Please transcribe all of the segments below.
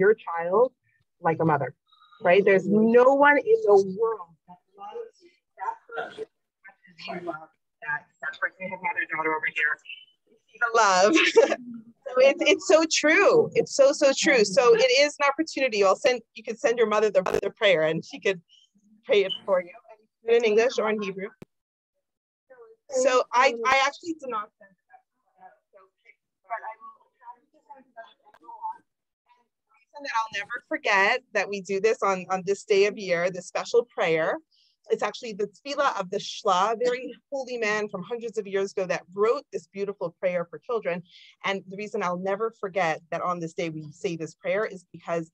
your child like a mother, right? There's no one in the world that loves that person as you love that, that have daughter over here. The love. so it's, it's so true. It's so, so true. So it is an opportunity. I'll send, you could send your mother the, the prayer and she could pray it for you in English or in Hebrew. So I, I actually did not send that I'll never forget that we do this on, on this day of year, the special prayer. It's actually the tefillah of the Shla, very holy man from hundreds of years ago that wrote this beautiful prayer for children. And the reason I'll never forget that on this day we say this prayer is because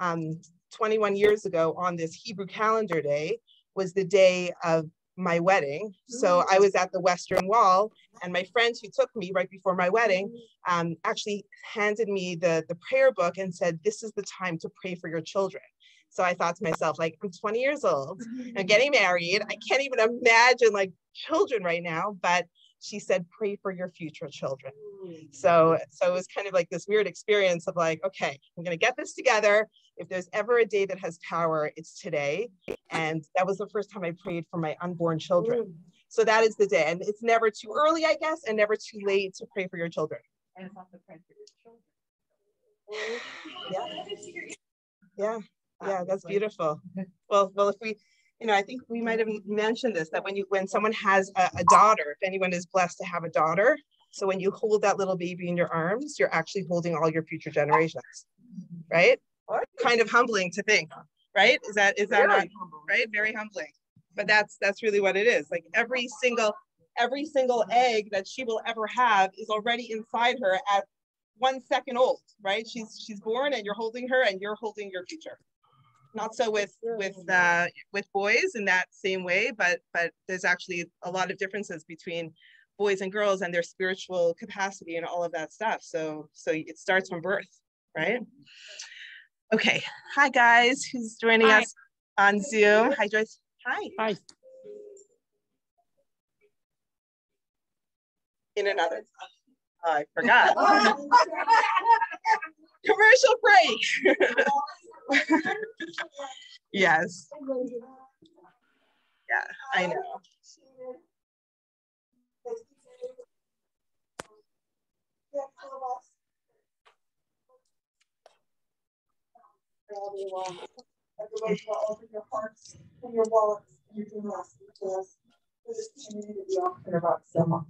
um, 21 years ago on this Hebrew calendar day was the day of my wedding. So mm. I was at the Western Wall, and my friend who took me right before my wedding mm. um, actually handed me the, the prayer book and said, This is the time to pray for your children. So I thought to myself, like, I'm 20 years old, I'm mm-hmm. getting married. I can't even imagine like children right now, but she said, pray for your future children. Mm. So, so it was kind of like this weird experience of like, okay, I'm going to get this together. If there's ever a day that has power, it's today. And that was the first time I prayed for my unborn children. Mm. So that is the day. And it's never too early, I guess, and never too late to pray for your children. And it's also pray for your children. Yeah. Yeah. Yeah, that's beautiful. Well, well, if we you know, I think we might have mentioned this that when you when someone has a, a, daughter, if anyone is blessed to have a daughter, so when you hold that little baby in your arms, you're actually holding all your future generations, right? Kind of humbling to think, right? Is that is that Very not right? Very humbling. But that's that's really what it is. Like every single every single egg that she will ever have is already inside her at one second old, right? She's she's born and you're holding her and you're holding your future not so with with uh, with boys in that same way, but but there's actually a lot of differences between boys and girls and their spiritual capacity and all of that stuff. So so it starts from birth, right? Okay. Hi guys, who's joining Hi. us on Zoom? Hi Joyce. Hi. Hi. In another. Oh, I forgot. Commercial break. yes. Yeah, I know. Open your hearts and your wallets dreams because this community all about so much.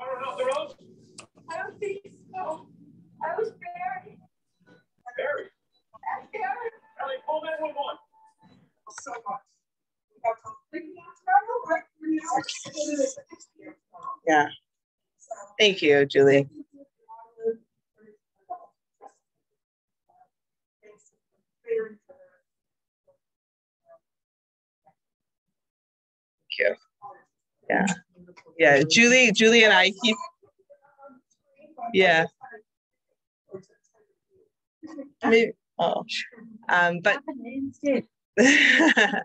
I don't know, the rose? I don't think so. I was buried. Buried? Buried. Ellie, call 911. So much. Yeah. Thank you, Julie. Thank you. Yeah. Yeah. Julie, Julie and I keep yeah. Oh. Um, but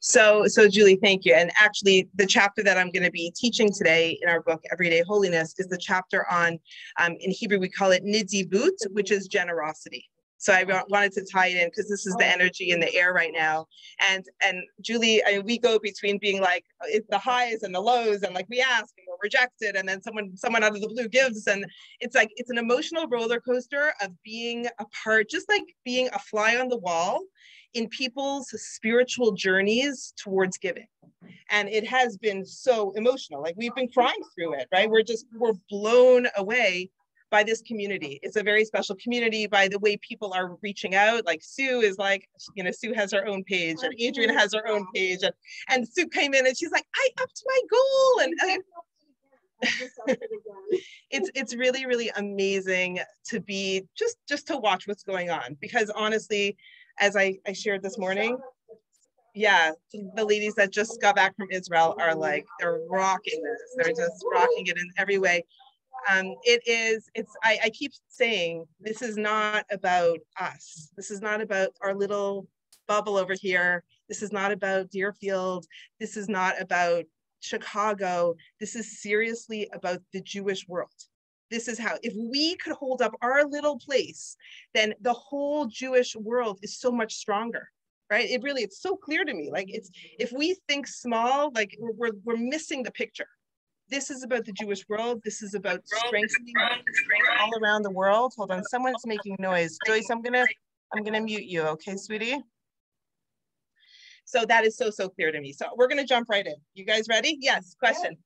so so Julie, thank you. And actually, the chapter that I'm going to be teaching today in our book Everyday Holiness is the chapter on um, in Hebrew we call it nidivut, which is generosity. So I wanted to tie it in because this is the oh. energy in the air right now. And and Julie, I mean, we go between being like uh, it's the highs and the lows, and like we ask and we're rejected, and then someone someone out of the blue gives, and it's like it's an emotional roller coaster of being a part, just like being a fly on the wall in people's spiritual journeys towards giving. And it has been so emotional. Like we've been crying through it, right? We're just we're blown away by this community. It's a very special community by the way people are reaching out. Like Sue is like, you know, Sue has her own page and Adrian has her own page. And, and Sue came in and she's like, I upped my goal. And, uh, and it's it's really really amazing to be just just to watch what's going on because honestly as i i shared this morning yeah the ladies that just got back from israel are like they're rocking this they're just rocking it in every way um it is it's I, I keep saying this is not about us this is not about our little bubble over here this is not about deerfield this is not about Chicago, this is seriously about the Jewish world. This is how, if we could hold up our little place, then the whole Jewish world is so much stronger, right? It really, it's so clear to me. Like it's, if we think small, like we're, we're missing the picture. This is about the Jewish world. This is about strengthening all around the world. Hold on, someone's making noise. Joyce, I'm gonna, I'm gonna mute you, okay, sweetie? So that is so, so clear to me. So we're going to jump right in. You guys ready? Yes, question.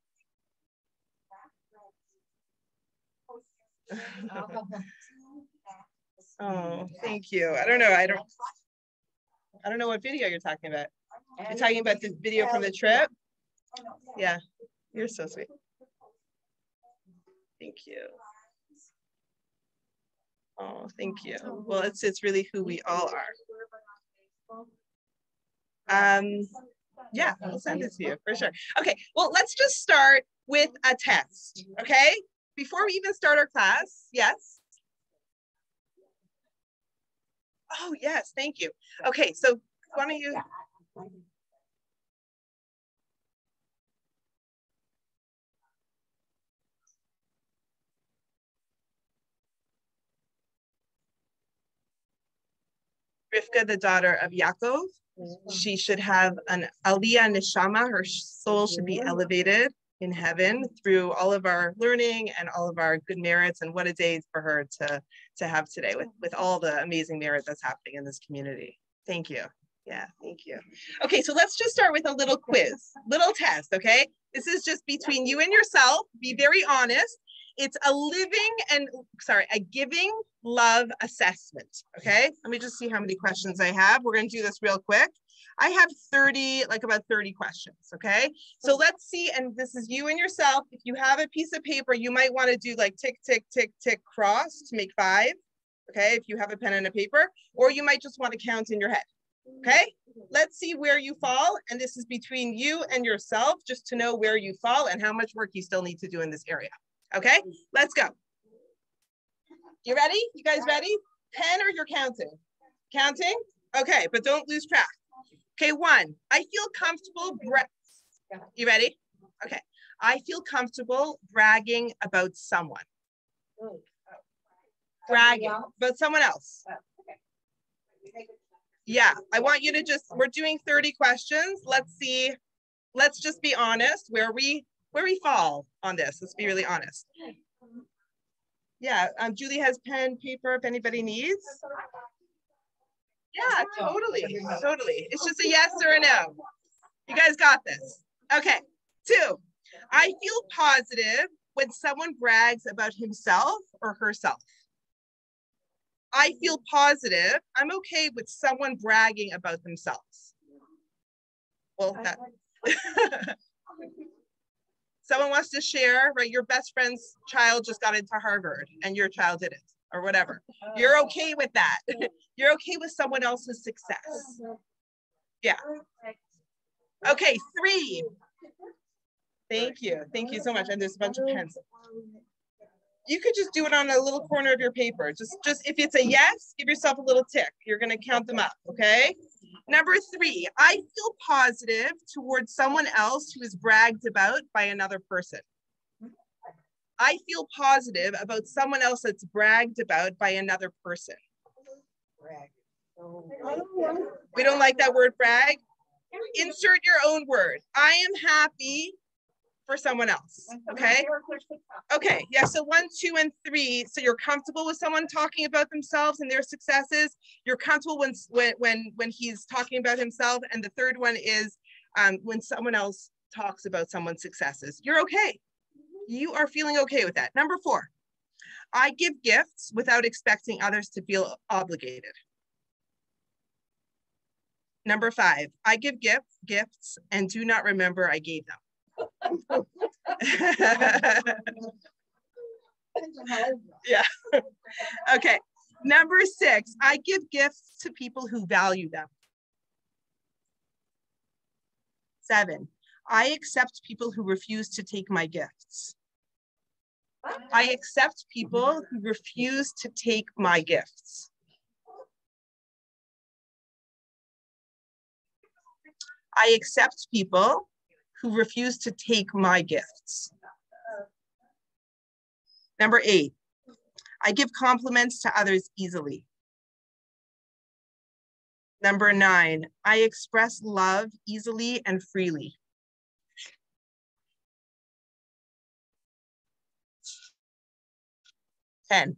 oh, thank you. I don't know. I don't, I don't know what video you're talking about. You're talking about the video from the trip? Yeah, you're so sweet. Thank you. Oh, thank you. Well, it's it's really who we all are. Um, yeah, I'll send it to you for sure. Okay, well, let's just start with a test, okay? Before we even start our class, yes? Oh, yes, thank you. Okay, so one of you. Rivka, the daughter of Yaakov, she should have an aliyah neshama. Her soul should be elevated in heaven through all of our learning and all of our good merits. And what a day for her to to have today with with all the amazing merit that's happening in this community. Thank you. Yeah, thank you. Okay, so let's just start with a little quiz, little test. Okay, this is just between you and yourself. Be very honest. It's a living and sorry, a giving love assessment. Okay, let me just see how many questions I have. We're going to do this real quick. I have 30, like about 30 questions. Okay, so let's see. And this is you and yourself. If you have a piece of paper, you might want to do like tick, tick, tick, tick, cross to make five. Okay, if you have a pen and a paper, or you might just want to count in your head. Okay, let's see where you fall. And this is between you and yourself, just to know where you fall and how much work you still need to do in this area. Okay, let's go. You ready? You guys ready? 10 or you're counting? Counting? Okay, but don't lose track. Okay, one, I feel comfortable. You ready? Okay, I feel comfortable bragging about someone. Bragging about someone else. Yeah, I want you to just, we're doing 30 questions. Let's see, let's just be honest where we where we fall on this. Let's be really honest. Yeah, um, Julie has pen, paper, if anybody needs. Yeah, totally, totally. It's just a yes or a no. You guys got this. Okay, two, I feel positive when someone brags about himself or herself. I feel positive. I'm okay with someone bragging about themselves. Well, that. someone wants to share, right? Your best friend's child just got into Harvard and your child didn't, or whatever. You're oh. okay with that. You're okay with someone else's success. Yeah. Okay, three. Thank you. Thank you so much. And there's a bunch of pens. You could just do it on a little corner of your paper. Just, just if it's a yes, give yourself a little tick. You're gonna count them up, okay? Number three, I feel positive towards someone else who is bragged about by another person. I feel positive about someone else that's bragged about by another person. We don't like that word brag. Insert your own word. I am happy for someone else. Okay. Okay. Yeah. So one, two, and three. So you're comfortable with someone talking about themselves and their successes. You're comfortable when when when when he's talking about himself. And the third one is um, when someone else talks about someone's successes. You're okay. You are feeling okay with that. Number four. I give gifts without expecting others to feel obligated. Number five, I give gifts, gifts and do not remember I gave them. yeah. okay. Number six, I give gifts to people who value them. Seven, I accept people who refuse to take my gifts. I accept people who refuse to take my gifts. I accept people who refuse to take my gifts. Number eight, I give compliments to others easily. Number nine, I express love easily and freely. Ten,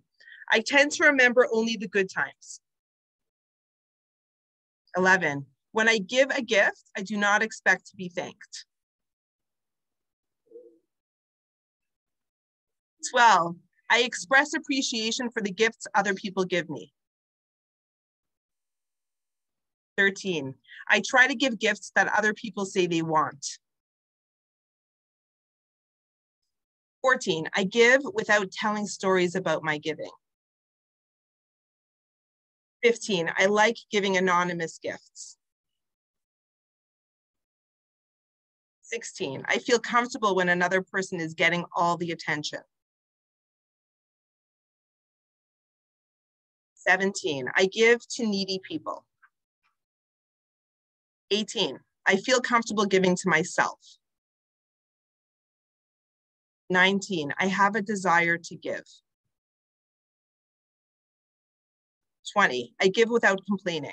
I tend to remember only the good times. 11, when I give a gift, I do not expect to be thanked. 12, I express appreciation for the gifts other people give me. 13, I try to give gifts that other people say they want. 14, I give without telling stories about my giving. 15, I like giving anonymous gifts. 16, I feel comfortable when another person is getting all the attention. 17, I give to needy people. 18, I feel comfortable giving to myself. 19, I have a desire to give. 20, I give without complaining.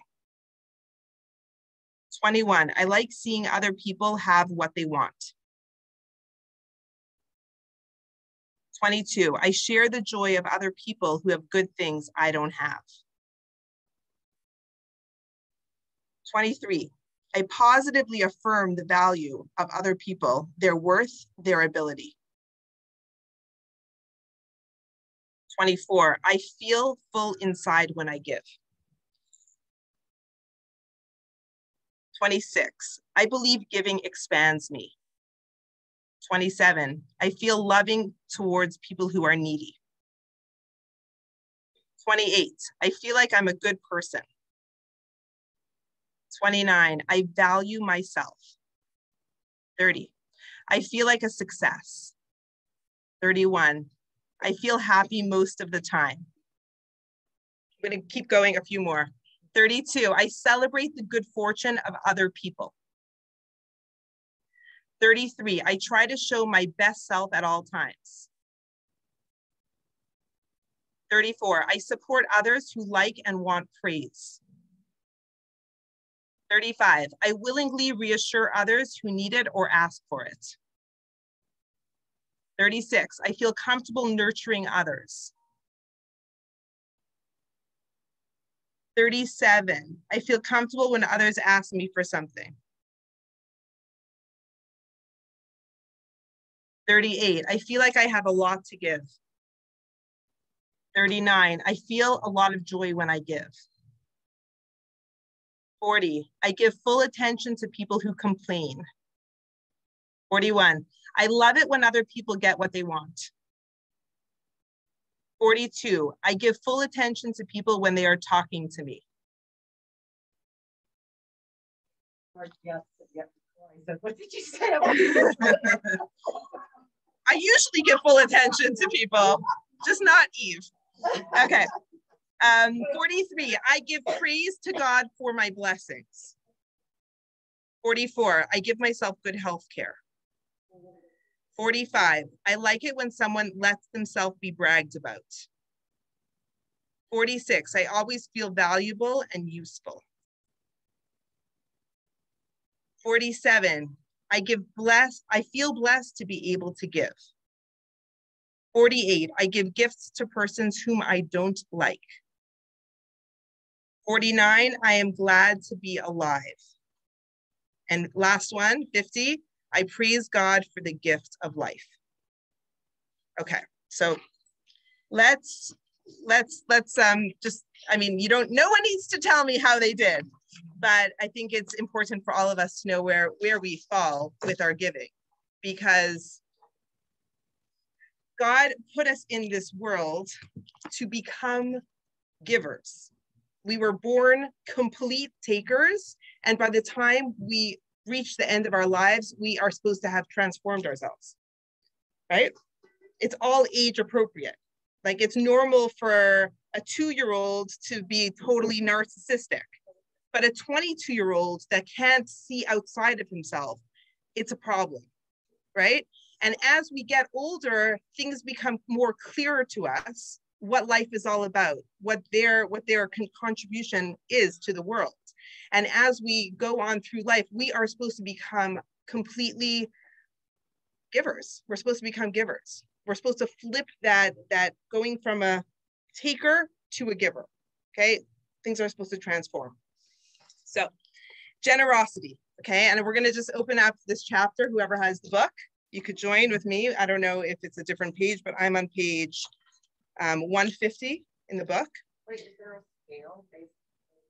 21, I like seeing other people have what they want. 22, I share the joy of other people who have good things I don't have. 23, I positively affirm the value of other people, their worth, their ability. 24, I feel full inside when I give. 26, I believe giving expands me. 27, I feel loving towards people who are needy. 28, I feel like I'm a good person. 29, I value myself. 30, I feel like a success. 31, I feel happy most of the time. I'm gonna keep going a few more. 32, I celebrate the good fortune of other people. 33, I try to show my best self at all times. 34, I support others who like and want praise. 35, I willingly reassure others who need it or ask for it. 36, I feel comfortable nurturing others. 37, I feel comfortable when others ask me for something. 38, I feel like I have a lot to give. 39, I feel a lot of joy when I give. 40, I give full attention to people who complain. 41, I love it when other people get what they want. 42, I give full attention to people when they are talking to me. What did you say? I usually give full attention to people, just not Eve. Okay. Um, 43, I give praise to God for my blessings. 44, I give myself good health care. 45, I like it when someone lets themselves be bragged about. 46, I always feel valuable and useful. 47, I give blessed, I feel blessed to be able to give. 48, I give gifts to persons whom I don't like. 49, I am glad to be alive. And last one, 50, I praise God for the gift of life. Okay, so let's let's let's um just i mean you don't no one needs to tell me how they did but i think it's important for all of us to know where where we fall with our giving because god put us in this world to become givers. We were born complete takers and by the time we reach the end of our lives we are supposed to have transformed ourselves right? It's all age appropriate. Like it's normal for a two year old to be totally narcissistic, but a 22 year old that can't see outside of himself, it's a problem, right? And as we get older, things become more clearer to us what life is all about, what their what their con- contribution is to the world. And as we go on through life, we are supposed to become completely givers. We're supposed to become givers we're supposed to flip that that going from a taker to a giver okay things are supposed to transform so generosity okay and we're going to just open up this chapter whoever has the book you could join with me i don't know if it's a different page but i'm on page um, 150 in the book Wait, is there a scale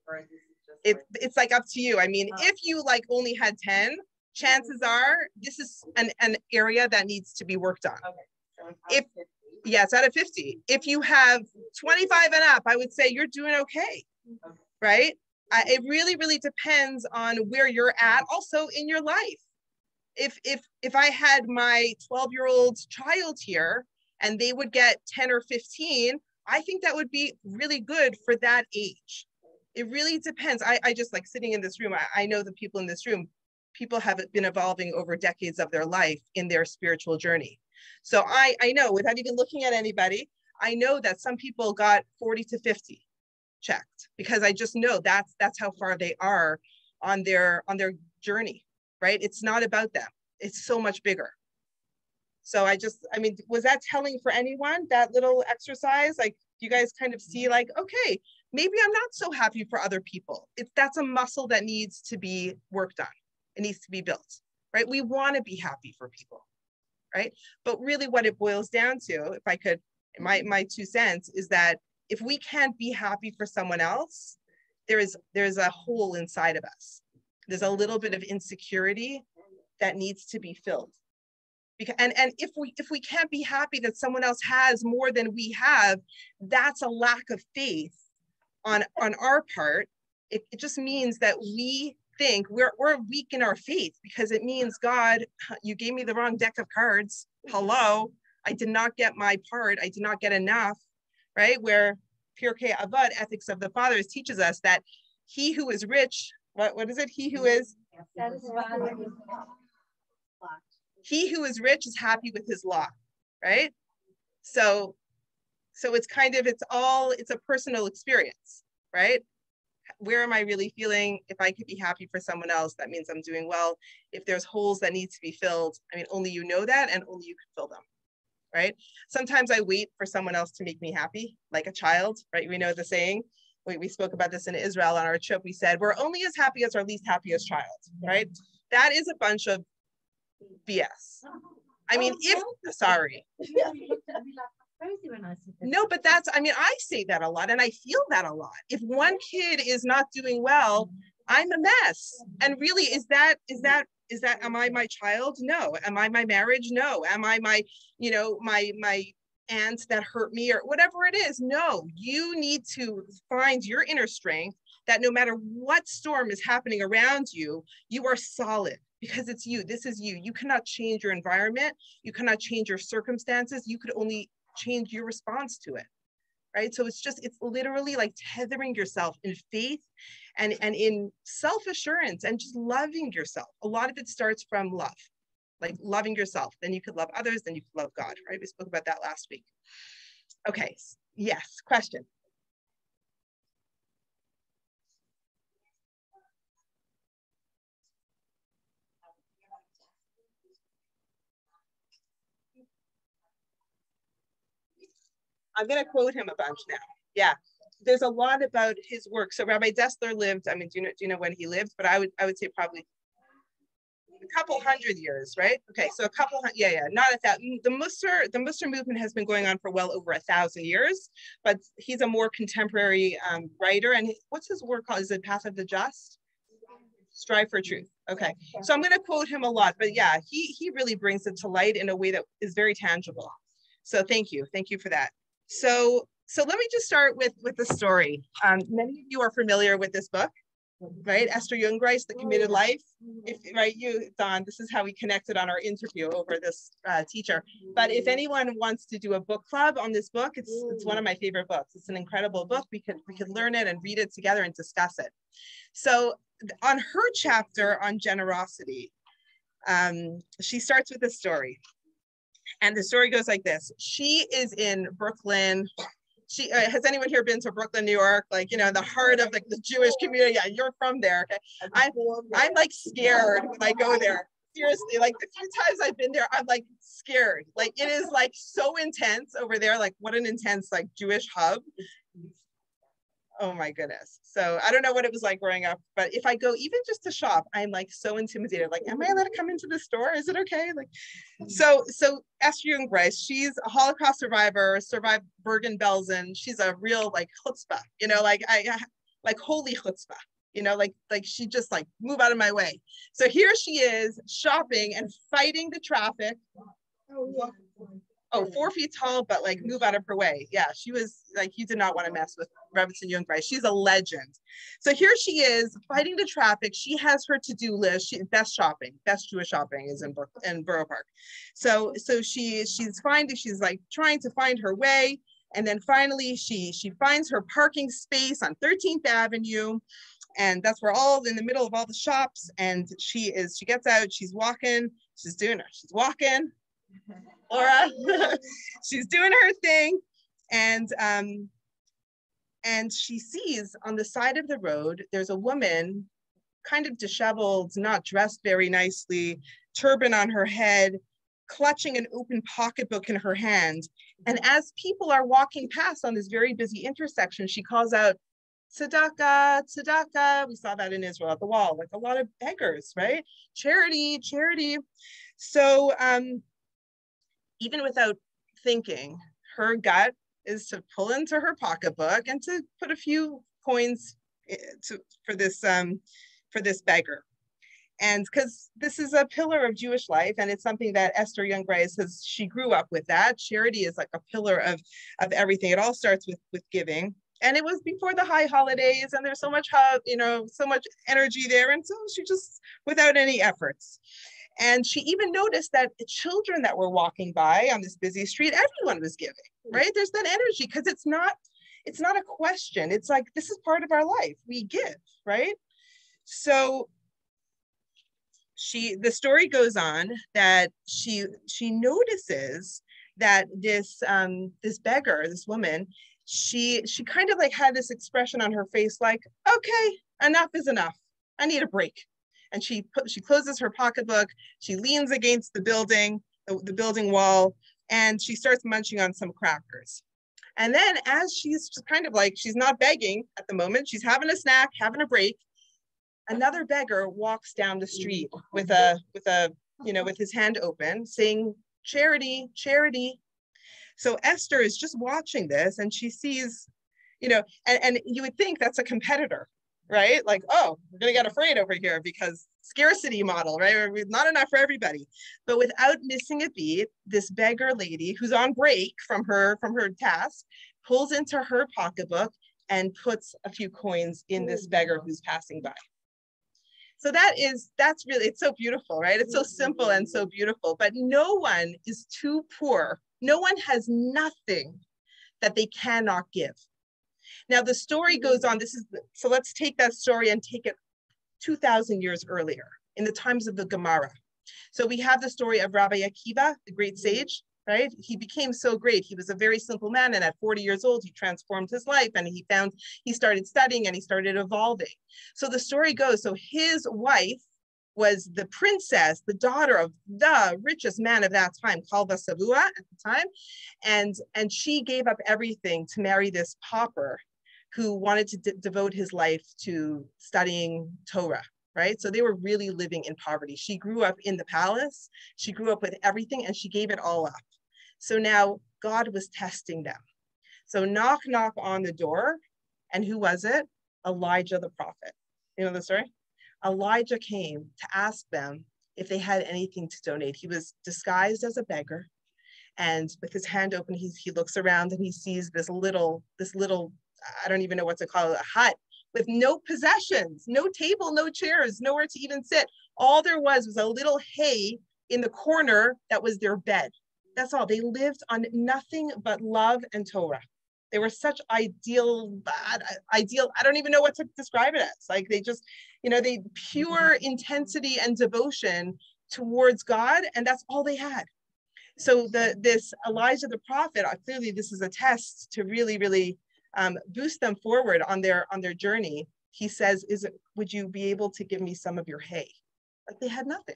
or is this just it, it's like up to you i mean Oh. if you like only had 10 chances are this is an, an area that needs to be worked on so if- out of 50. yeah, it's out of 50. If you have 25 and up, I would say you're doing okay, Okay. right? I, it really, really depends on where you're at also in your life. If if if I had my 12 year old child here and they would get 10 or 15, I think that would be really good for that age. It really depends. I, I just like sitting in this room, I, I know the people in this room, people have been evolving over decades of their life in their spiritual journey. So I, I know without even looking at anybody, I know that some people got 40 to 50 checked because I just know that's that's how far they are on their on their journey, right? It's not about them. It's so much bigger. So I just, I mean, was that telling for anyone that little exercise? Like you guys kind of see like, okay, maybe I'm not so happy for other people. It's that's a muscle that needs to be worked on. It needs to be built, right? We want to be happy for people right? But really what it boils down to, if I could, my, my two cents is that if we can't be happy for someone else, there is, there's a hole inside of us. There's a little bit of insecurity that needs to be filled. Because, and, and if we if we can't be happy that someone else has more than we have, that's a lack of faith on on our part. It, it just means that we think we're we're weak in our faith because it means God, you gave me the wrong deck of cards. Hello, I did not get my part. I did not get enough, right? Where Pirkei Avot, ethics of the fathers, teaches us that he who is rich, what what is it? He who is he who is rich is happy with his lot, right? So, so it's kind of it's all it's a personal experience, right? where am I really feeling? If I could be happy for someone else, that means I'm doing well. If there's holes that need to be filled, I mean, only you know that and only you can fill them, right? Sometimes I wait for someone else to make me happy, like a child, right? We know the saying. We, we spoke about this in Israel on our trip. We said, we're only as happy as our least happiest child, right? That is a bunch of BS. I mean, oh, if, sorry, Crazy when I said that. No, but that's, I mean, I say that a lot and I feel that a lot. If one kid is not doing well, I'm a mess. And really, is that, is that, is that, am I my child? No. Am I my marriage? No. Am I my, you know, my, my aunt that hurt me or whatever it is? No, you need to find your inner strength that no matter what storm is happening around you, you are solid because it's you. This is you. You cannot change your environment. You cannot change your circumstances. You could only change your response to it right? So it's just it's literally like tethering yourself in faith and and in self-assurance and just loving yourself. A lot of it starts from love like loving yourself. Then you could love others then you could love god right? We spoke about that last week. Okay yes question I'm going to quote him a bunch now. Yeah. There's a lot about his work. So Rabbi Dessler lived, I mean, do you know, do you know when he lived? But I would, I would say probably a couple hundred years, right? Okay, so a couple, yeah, yeah, not a thousand. The Mussar, the Mussar movement has been going on for well over a thousand years, but he's a more contemporary um, writer. And what's his work called? Is it Path of the Just? Strive for Truth. Okay, so I'm going to quote him a lot, but yeah, he he really brings it to light in a way that is very tangible. So thank you, thank you for that. So so let me just start with with the story. Um, many of you are familiar with this book, right? Esther Jungreis, The Committed Life. If right, you Don, this is how we connected on our interview over this uh, teacher. But if anyone wants to do a book club on this book, it's it's one of my favorite books. It's an incredible book. We could we could learn it and read it together and discuss it. So on her chapter on generosity, um, she starts with a story. And the story goes like this. She is in Brooklyn. She uh, has anyone here been to Brooklyn, New York? Like, you know, the heart of like the Jewish community. Yeah, you're from there. Okay. I'm I'm like scared when I go there. Seriously, like the few times I've been there, I'm like scared. Like it is like so intense over there. Like what an intense like Jewish hub. Oh my goodness. So I don't know what it was like growing up, but if I go even just to shop, I'm like so intimidated. Like, am I allowed to come into the store? Is it okay? Like, so so Esther Jungreis, she's a Holocaust survivor, survived Bergen-Belsen. She's a real like chutzpah, you know, like I I- like holy chutzpah, you know, like like she just like move out of my way. So here she is shopping and fighting the traffic. Oh, Oh, mm. four feet tall, but like move out of her way. Yeah, she was like, you did not want to mess with Rebbetzin Young Jungreis. She's a legend. So here she is fighting the traffic. She has her to-do list. She best shopping, best Jewish shopping is in Brook in Borough Park. So so she she's finding she's like trying to find her way, and then finally she she finds her parking space on 13th Avenue, and that's where all in the middle of all the shops. And she is she gets out. She's walking. She's doing her. She's walking. Laura, she's doing her thing, and um, and she sees on the side of the road there's a woman kind of disheveled not dressed very nicely turban on her head clutching an open pocketbook in her hand. And as people are walking past on this very busy intersection she calls out tzedakah tzedakah. We saw that in israel at the wall like a lot of beggars right? Charity charity. So um even without thinking her gut is to pull into her pocketbook and to put a few coins eh, to, for this um, for this beggar. And because this is a pillar of Jewish life, and it's something that Esther Jungreis says she grew up with that. Charity is like a pillar of, of everything. It all starts with, with giving. And it was before the high holidays, and there's so much, hub, you know, so much energy there. And so she just, without any efforts. And she even noticed that the children that were walking by on this busy street, everyone was giving, right? There's that energy because it's not, it's not a question. It's like this is part of our life. We give, right? So she the story goes on that she she notices that this um this beggar, this woman, she she kind of like had this expression on her face like, okay, enough is enough. I need a break and she put, she closes her pocketbook. She leans against the building, the, the building wall, and she starts munching on some crackers. And then as she's kind of like, she's not begging at the moment, she's having a snack, having a break. Another beggar walks down the street with a, with a, you know, with his hand open saying, charity, charity. So Esther is just watching this and she sees, you know, and, and you would think that's a competitor, right? Like, oh, we're gonna get afraid over here because scarcity model, right? Not enough for everybody. But without missing a beat, this beggar lady who's on break from her from her task pulls into her pocketbook and puts a few coins in this beggar who's passing by. So that is that's really it's so beautiful, right? It's so simple and so beautiful. But no one is too poor. No one has nothing that they cannot give. Now the story goes on. This is so let's take that story and take it 2,000 years earlier in the times of the Gemara. So we have the story of Rabbi Akiva, the great sage, right? He became so great. He was a very simple man, and at 40 years old, he transformed his life and he found he started studying and he started evolving. So the story goes so his wife was the princess, the daughter of the richest man of that time, Kalba Savua at the time. And, and she gave up everything to marry this pauper who wanted to de- devote his life to studying Torah, right? So they were really living in poverty. She grew up in the palace, she grew up with everything, and she gave it all up. So now God was testing them. So knock, knock on the door. And who was it? Elijah the prophet. You know the story? Elijah came to ask them if they had anything to donate. He was disguised as a beggar. And with his hand open, he, he looks around and he sees this little, this little, I don't even know what to call it, a hut with no possessions, no table, no chairs, nowhere to even sit. All there was was a little hay in the corner that was their bed. That's all. They lived on nothing but love and Torah. They were such ideal, bad, ideal. I don't even know what to describe it as. Like they just, you know, they pure intensity and devotion towards God, and that's all they had. So the this Elijah the prophet, uh, clearly this is a test to really, really um, boost them forward on their on their journey. He says, "Is it? Would you be able to give me some of your hay?" Like they had nothing.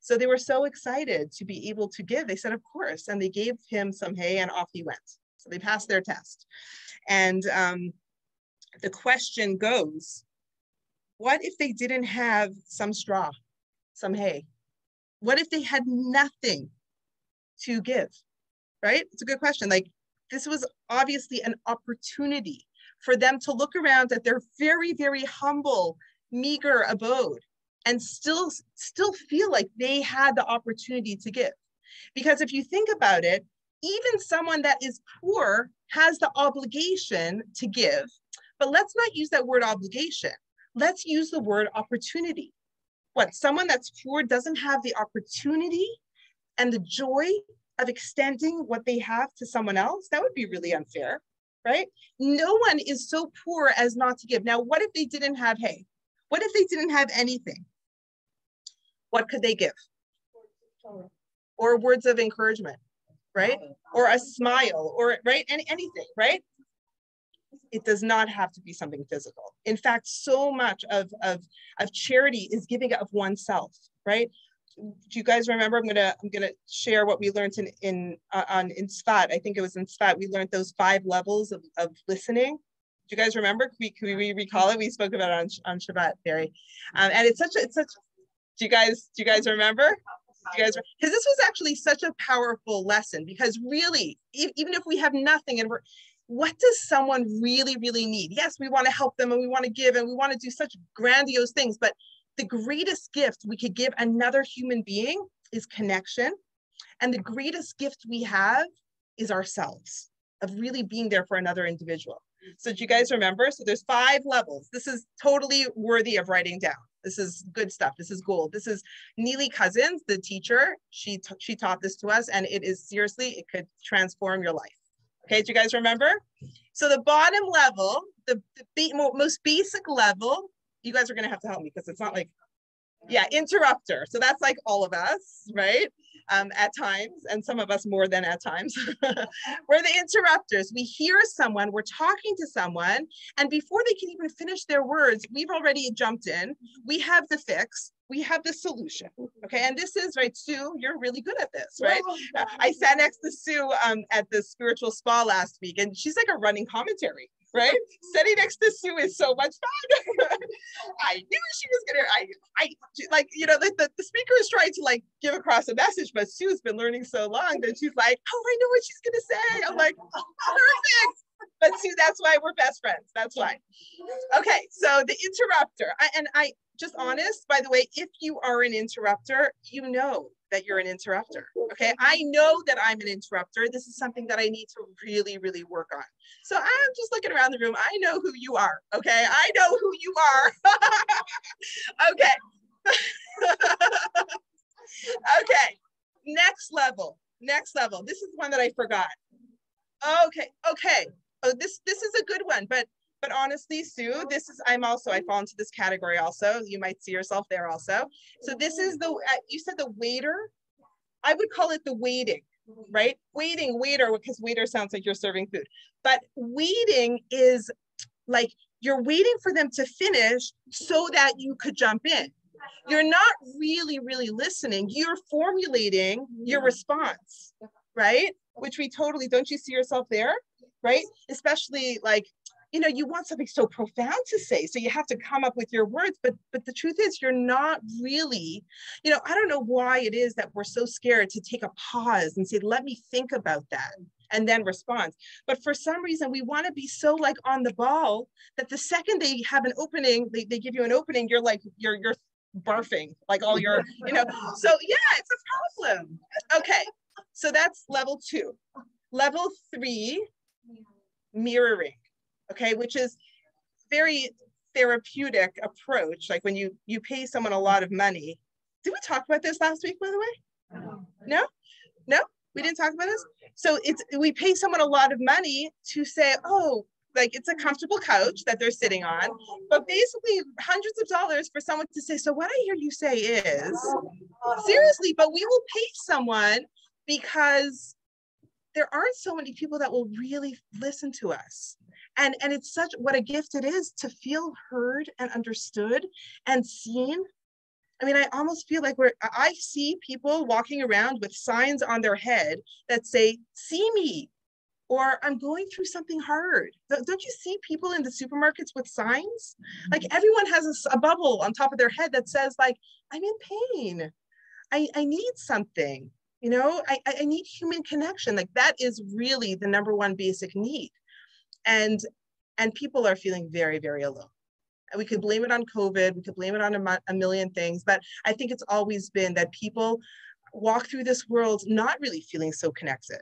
So they were so excited to be able to give. They said, "Of course," and they gave him some hay, and off he went. So they passed their test. And um, the question goes, what if they didn't have some straw, some hay? What if they had nothing to give? Right? It's a good question. Like this was obviously an opportunity for them to look around at their very, very humble, meager abode and still still feel like they had the opportunity to give. Because if you think about it, even someone that is poor has the obligation to give. But let's not use that word obligation. Let's use the word opportunity. What someone that's poor doesn't have the opportunity and the joy of extending what they have to someone else, that would be really unfair, right? No one is so poor as not to give. Now, what if they didn't have hay? What if they didn't have anything? What could they give? Or words of encouragement right? Or a smile, or right, any anything, right? It does not have to be something physical. In fact, so much of, of, of charity is giving of oneself, right? Do you guys remember? I'm gonna I'm gonna share what we learned in in uh, on in Tzfat. I think it was in Tzfat. We learned those five levels of, of listening. Do you guys remember? Can we, can we recall it? We spoke about it on on Shabbat, Barry. Um, and it's such a it's such. Do you guys do you guys remember? you guys because this was actually such a powerful lesson because really e- even if we have nothing and we're what does someone really really need yes we want to help them and we want to give and we want to do such grandiose things but the greatest gift we could give another human being is connection and the greatest gift we have is ourselves of really being there for another individual so do you guys remember so there's five levels this is totally worthy of writing down this is good stuff. This is gold. This is Neely Cousins, the teacher. She she taught this to us, and it is seriously it could transform your life. Okay, do you guys remember? So the bottom level, the, the most basic level, you guys are gonna have to help me because it's not like, yeah, interrupter. So that's like all of us, right? um, at times, and some of us more than at times. we're the interrupters. We hear someone, we're talking to someone, and before they can even finish their words, we've already jumped in. We have the fix, we have the solution. Okay, and this is right, Sue. You're really good at this, right? I sat next to Sue um, at the spiritual spa last week, and she's like a running commentary right? Sitting next to Sue is so much fun. I knew she was gonna. I, I like you know the, the, the speaker is trying to like give across a message, but Sue's been learning so long that she's like, oh, I know what she's gonna say. I'm like, oh, perfect. But Sue, that's why we're best friends. That's why. Okay, so the interrupter, I, and I just honest, by the way, if you are an interrupter, you know that you're an interrupter. Okay. I know that I'm an interrupter. This is something that I need to really, really work on. So I'm just looking around the room. I know who you are. Okay. I know who you are. okay. okay. Next level. Next level. This is one that I forgot. Okay. Okay. Oh, this this is a good one, but but honestly, Sue, this is, I'm also, I fall into this category also. You might see yourself there also. So this is the, uh, you said the waiter. I would call it the waiting, right? Waiting, waiter, because waiter sounds like you're serving food. But waiting is like you're waiting for them to finish so that you could jump in. You're not really, really listening. You're formulating your response, right? Which we totally, don't you see yourself there? Right? Especially like you know you want something so profound to say so you have to come up with your words but but the truth is you're not really you know i don't know why it is that we're so scared to take a pause and say let me think about that and then respond. But for some reason we want to be so like on the ball that the second they have an opening they, they give you an opening you're like you're you're barfing like all your you know. So yeah it's a problem. Okay so that's level two. Level three mirroring okay, which is very therapeutic approach. Like when you you pay someone a lot of money. Did we talk about this last week, by the way? No, no, we didn't talk about this. So it's we pay someone a lot of money to say, oh, like it's a comfortable couch that they're sitting on, but basically hundreds of dollars for someone to say. So what I hear you say is seriously, but we will pay someone because there aren't so many people that will really listen to us and and it's such what a gift it is to feel heard and understood and seen. I mean i almost feel like we're i see people walking around with signs on their head that say see me or i'm going through something hard. Don't you see people in the supermarkets with signs? Mm-hmm. Like everyone has a, a bubble on top of their head that says like i'm in pain. I, I need something you know? I, I need human connection. Like that is really the number one basic need and and people are feeling very very alone. We could blame it on covid we could blame it on a, a million things but i think it's always been that people walk through this world not really feeling so connected.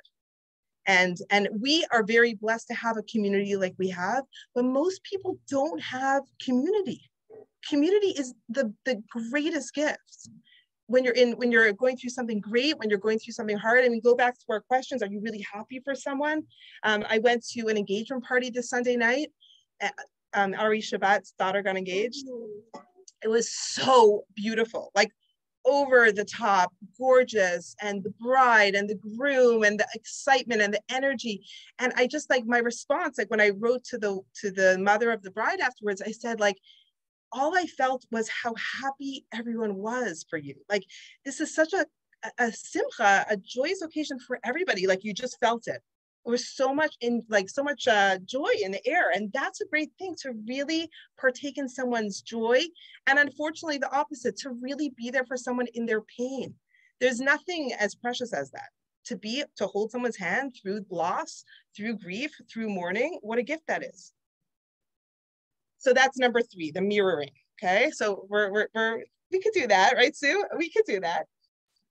And and we are very blessed to have a community like we have but most people don't have community. Community is the the greatest gift when you're in when you're going through something great when you're going through something hard and we go back to our questions are you really happy for someone? Um, i went to an engagement party this sunday night. Um, ari shabbat's daughter got engaged. It was so beautiful like over the top gorgeous and the bride and the groom and the excitement and the energy. And i just like my response like when i wrote to the to the mother of the bride afterwards i said like all I felt was how happy everyone was for you. Like this is such a, a simcha, a joyous occasion for everybody. Like you just felt it. There was so much in like so much uh, joy in the air. And that's a great thing to really partake in someone's joy. And unfortunately, the opposite, to really be there for someone in their pain. There's nothing as precious as that. To be, to hold someone's hand through loss, through grief, through mourning, what a gift that is. So that's number three, the mirroring. Okay, so we're, we're, we're we could do that, right, Sue? We could do that.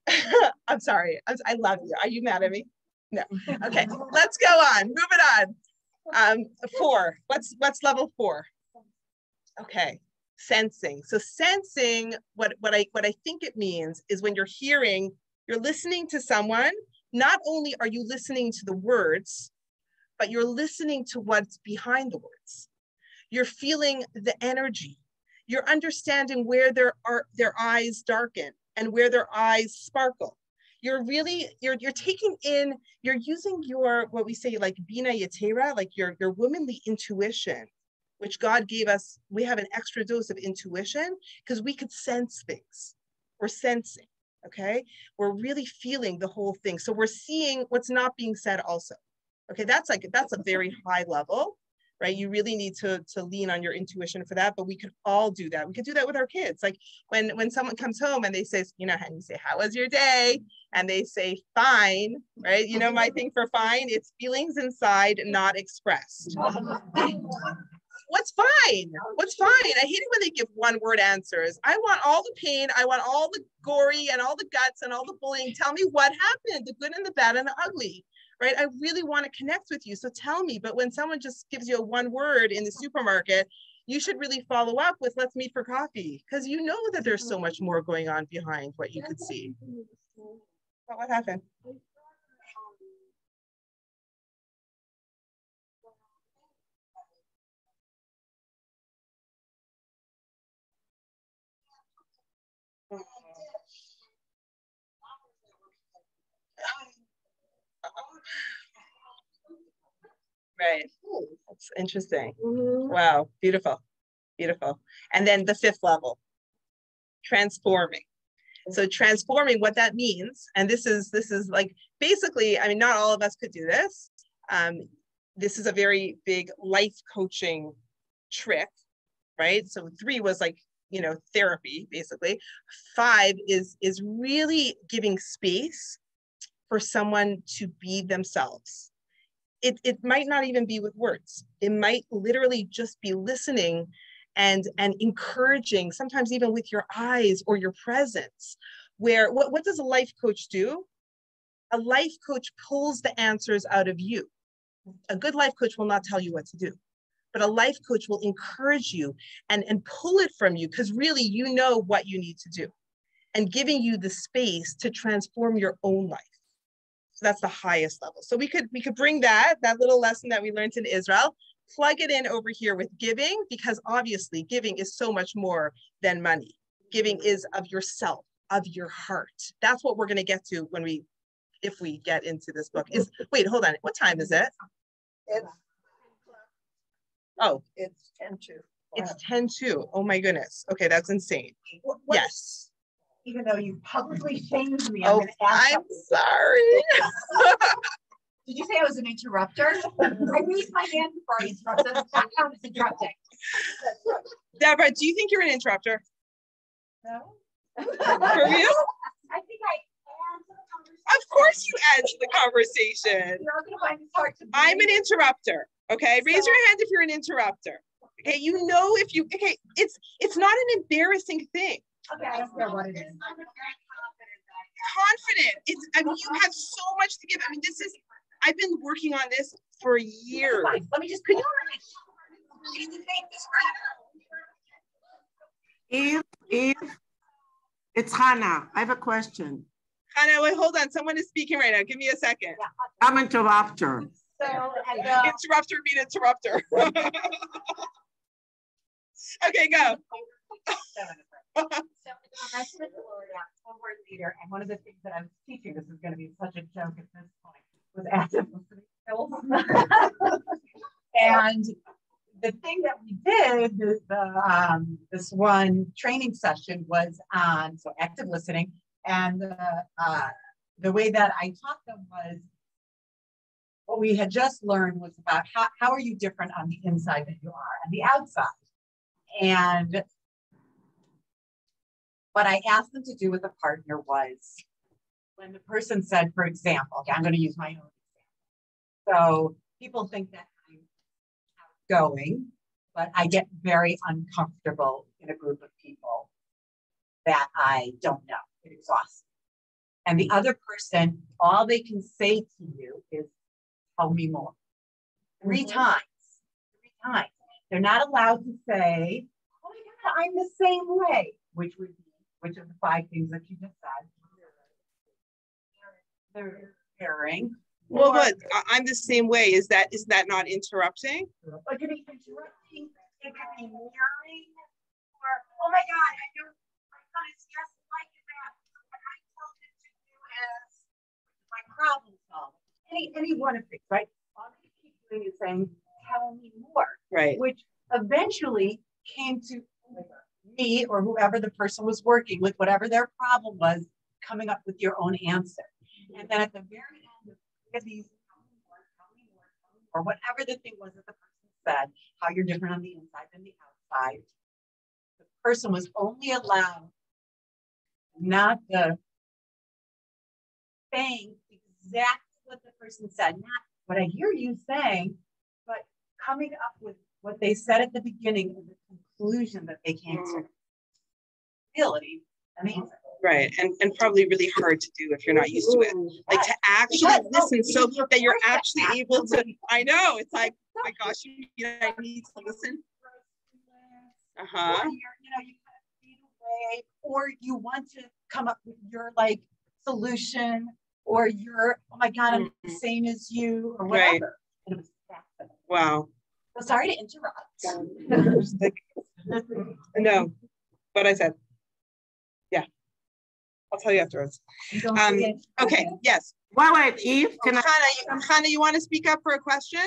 I'm sorry. I'm, i love you. Are you mad at me? No. Okay, let's go on. Moving on. Um, four. What's what's level four? Okay, sensing. So sensing, what what I what I think it means is when you're hearing, you're listening to someone. Not only are you listening to the words, but you're listening to what's behind the words. You're feeling the energy. You're understanding where their, are, their eyes darken and where their eyes sparkle. You're really, you're, you're taking in, you're using your, what we say like Bina Yatera, like your, your womanly intuition, which God gave us. We have an extra dose of intuition because we could sense things. We're sensing, okay? We're really feeling the whole thing. So we're seeing what's not being said also. Okay, that's like, that's a very high level right? You really need to, to lean on your intuition for that, but we could all do that. We could do that with our kids. Like when, when someone comes home and they say, you know, and you say, how was your day? And they say, fine, right? You know, my thing for fine, it's feelings inside, not expressed. What's fine? What's fine? I hate it when they give one word answers. I want all the pain. I want all the gory and all the guts and all the bullying. Tell me what happened, the good and the bad and the ugly right? I really want to connect with you. So tell me. But when someone just gives you a one word in the supermarket, you should really follow up with let's meet for coffee because you know that there's so much more going on behind what you could see. But what happened? Right. That's interesting. Mm-hmm. Wow. Beautiful. Beautiful. And then the fifth level, transforming. So transforming what that means, and this is this is like basically, I mean, not all of us could do this. Um, this is a very big life coaching trick, right? So three was like, you know, therapy basically. Five is is really giving space for someone to be themselves. It, it might not even be with words. It might literally just be listening and and encouraging, sometimes even with your eyes or your presence. Where what, what does a life coach do? A life coach pulls the answers out of you. A good life coach will not tell you what to do but a life coach will encourage you and, and pull it from you because really you know what you need to do and giving you the space to transform your own life. That's the highest level. So we could we could bring that, that little lesson that we learned in Israel, plug it in over here with giving, because obviously giving is so much more than money. Giving is of yourself, of your heart. That's what we're going to get to when we, if we get into this book. Is wait, hold on. What time is it? It's, Oh, it's ten to. it's 10 2. Oh my goodness. Okay, that's insane. What- Yes. Even though you publicly shamed me, I'm Oh, ask. I'm something. sorry. Did you say I was an interrupter? I raised my hand before I interrupted. That counts as interrupting. Deborah, do you think you're an interrupter? No? For real? I think I am. to the conversation. Of course you add to the conversation. You're gonna find this hard to I'm an interrupter. Okay, raise your hand if you're an interrupter. Okay, you know if you okay, it's it's not an embarrassing thing. Okay, I don't care what it is. Confident. It's I mean you have so much to give. I mean, this is I've been working on this for years. Let me just, could you? Eve, Eve, it's Hannah. I have a question. Hannah, wait, hold on. Someone is speaking right now. Give me a second. I'm an interrupter. So, and, uh, Interrupter beat interrupter. okay, go. So I word out, homework leader, and one of the things that I was teaching, this is gonna be such a joke at this point, was active listening skills. And the thing that we did, the, um, this one training session was on, so active listening. And the, uh, the way that I taught them was what we had just learned was about how, how are you different on the inside than you are on the outside? And what I asked them to do with a partner was when the person said, for example, okay, I'm going to use my own example. So people think that I'm outgoing, but I get very uncomfortable in a group of people that I don't know. It exhausts. me. And the other person, all they can say to you is, tell me more. 3 mm-hmm. times. Three times. They're not allowed to say, oh my God, I'm the same way, which would be, which of the five things that you just said. They're hearing. Well, I- I'm the same way. Is that is that not interrupting? It could be interrupting, it could be mirroring, or, oh my God, I know, my son is just like that. What I told him to do is my problem solving. Any, any one of these, right? All they keep doing is saying, tell me more, Right. which eventually came to me or whoever the person was working with, whatever their problem was, coming up with your own answer. And then at the very end of these, or whatever the thing was that the person said, how you're different on the inside than the outside. The person was only allowed not the saying exactly what the person said, not what I hear you saying, but coming up with what they said at the beginning and the that they came to. Ability, amazing. Right. And and probably really hard to do if you're not used to it. Like to actually listen so that you're actually able to. I know. It's like, oh my gosh, you you know, I need to listen. Uh huh. you're, know, you kind of fade away, or you want to come up with your like solution, or you're, oh my God, I'm the same as you, or Mm-hmm. Right. whatever. And it was fascinating. Wow. So sorry to interrupt. No, what I said. Yeah. I'll tell you afterwards. Um, Okay. Yes. Wait, wait, Eve, can I? Hannah, you, Hannah, you want to speak up for a question?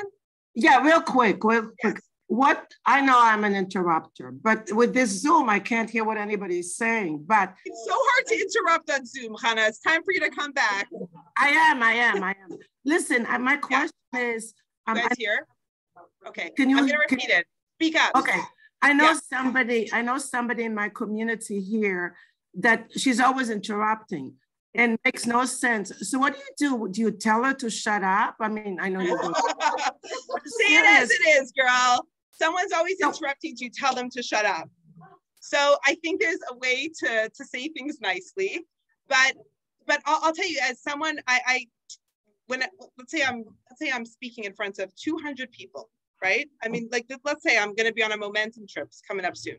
Yeah, real quick, real quick. What, I know I'm an interrupter, but with this Zoom, I can't hear what anybody's saying, but It's so hard to interrupt on Zoom, Hannah. It's time for you to come back. I am, I am, I am. Listen, I- my question is, Um, guys I- hear? Okay, Can you- I'm gonna can- repeat it. Speak up. Okay, I know Yeah. somebody, I know somebody in my community here that she's always interrupting and makes no sense. So what do you do? Do you tell her to shut up? I mean, I know you do. Say it as it is, girl. Someone's always No. interrupting you. Tell them to shut up. So I think there's a way to to say things nicely, but but I'll, I'll tell you, as someone, I, I when I- let's say I'm let's say I'm speaking in front of 200 people, right? I mean, like let's say I'm going to be on a momentum trips coming up soon,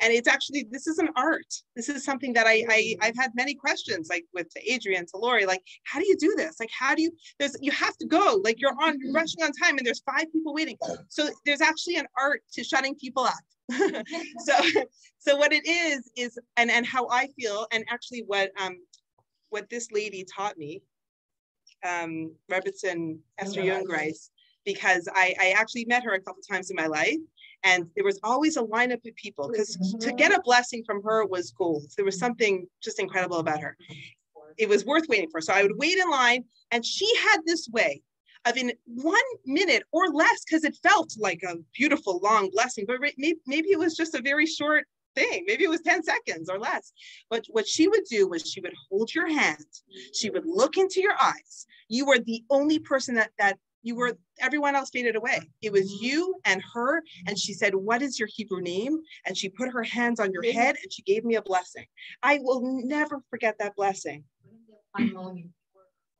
and it's actually this is an art. This is something that I, I I've had many questions like with Adrian to Lori, like how do you do this? Like how do you there's you have to go like you're on you're rushing on time and there's five people waiting. So there's actually an art to shutting people up. so so what it is is and and how I feel and actually what um what this lady taught me um Rebbetzin Esther Jungreis because I, I actually met her a couple times in my life and there was always a lineup of people because to mm-hmm. get a blessing from her was gold. There was something just incredible about her. It was worth waiting for. So I would wait in line and she had this way of in one minute or less because it felt like a beautiful long blessing, but maybe, maybe it was just a very short thing. Maybe it was 10 seconds or less. But what she would do was she would hold your hand. She would look into your eyes. You were the only person that that you were everyone else faded away. It was mm-hmm. you and her. And she said, What is your Hebrew name? And she put her hands on your mm-hmm. head and she gave me a blessing. I will never forget that blessing.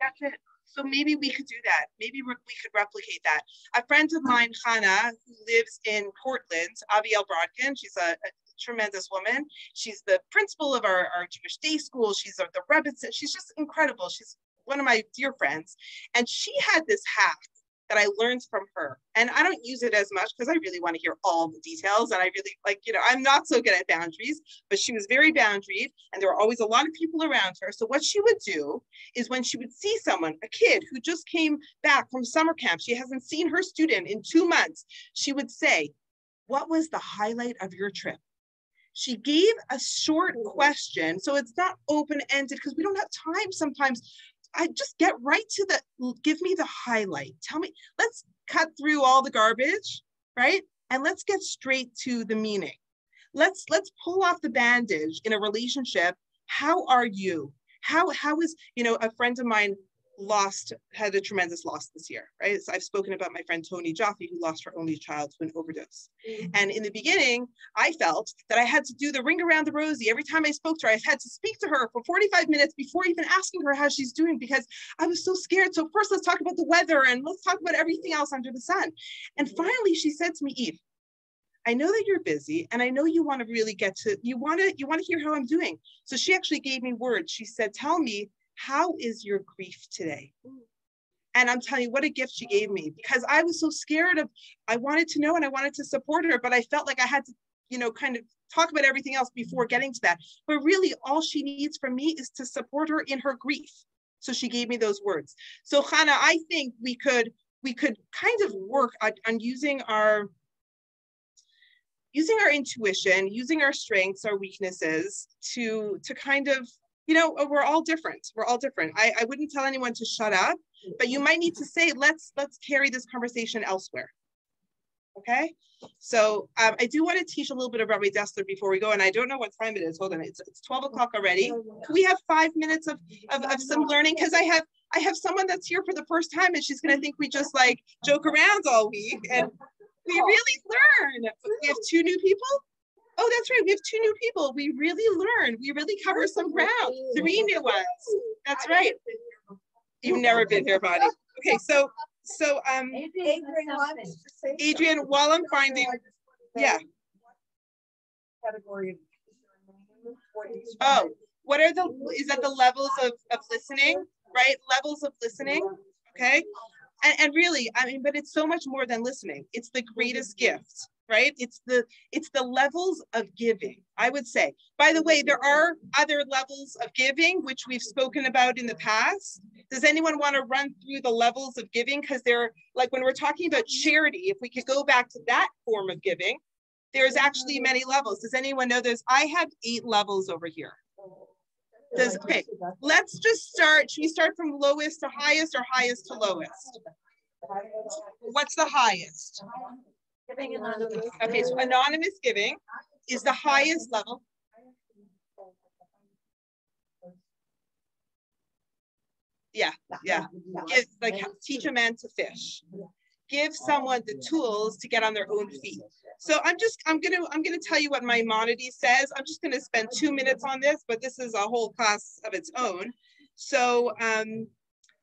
That's it. So maybe we could do that. Maybe we could replicate that. A friend of mine, Hannah, who lives in Portland, Aviel Brodkin, she's a, a tremendous woman. She's the principal of our, our Jewish day school. She's the Rebbetzin. She's just incredible. She's one of my dear friends. And she had this hack that I learned from her. And I don't use it as much because I really want to hear all the details. And I really like, you know, I'm not so good at boundaries, but she was very boundaried and there were always a lot of people around her. So what she would do is when she would see someone, a kid who just came back from summer camp, she hasn't seen her student in two months, she would say, what was the highlight of your trip? She gave a short question. So it's not open-ended because we don't have time sometimes I just get right to the, give me the highlight. Tell me, let's cut through all the garbage, right? And let's get straight to the meaning. Let's, let's pull off the bandage in a relationship. How are you? How, how is, you know, a friend of mine lost, had a tremendous loss this year, right? So I've spoken about my friend Tony Jaffe, who lost her only child to an overdose. Mm-hmm. And in the beginning, I felt that I had to do the ring around the rosy. Every time I spoke to her, I had to speak to her for 45 minutes before even asking her how she's doing because I was so scared. So first let's talk about the weather and let's talk about everything else under the sun. And mm-hmm. finally she said to me, Eve, I know that you're busy and I know you want to really get to, you want to, you want to hear how I'm doing. So she actually gave me words. She said, tell me, how is your grief today? And I'm telling you, what a gift she gave me because I was so scared of, I wanted to know and I wanted to support her, but I felt like I had to, you know, kind of talk about everything else before getting to that. But really, all she needs from me is to support her in her grief. So she gave me those words. So Hannah, I think we could we could kind of work on, on using our using our intuition, using our strengths, our weaknesses to to kind of you know we're all different. We're all different. I, I wouldn't tell anyone to shut up but you might need to say let's let's carry this conversation elsewhere. Okay? So um, i do want to teach a little bit of rabbi dessler before we go and i don't know what time it is. Hold on it's, it's 12 o'clock already. Can we have five minutes of of, of some learning? Because i have i have someone that's here for the first time and she's going to think we just like joke around all week and we really learn. We have two new people Oh, that's right. We have two new people. We really learn. We really cover some ground. Three new ones. That's right. You've never been here, Bonnie. Okay, so so um Adrian, while I'm finding, yeah. Category. Oh, what are the is that the levels of, of listening, right? Levels of listening. Okay. And, and really, I mean, but it's so much more than listening. It's the greatest gift right? It's the it's the levels of giving i would say. By the way there are other levels of giving which we've spoken about in the past. Does anyone want to run through the levels of giving? Because they're like when we're talking about charity if we could go back to that form of giving there's actually many levels. Does anyone know this i have eight levels over here. Does okay let's just start should we start from lowest to highest or highest to lowest? What's the highest? Giving. Okay, so anonymous giving is the highest level. Yeah, yeah. Like teach a man to fish. Give someone the tools to get on their own feet. So I'm just, I'm gonna, I'm gonna tell you what Maimonides says. I'm just gonna spend two minutes on this, but this is a whole class of its own. So, um,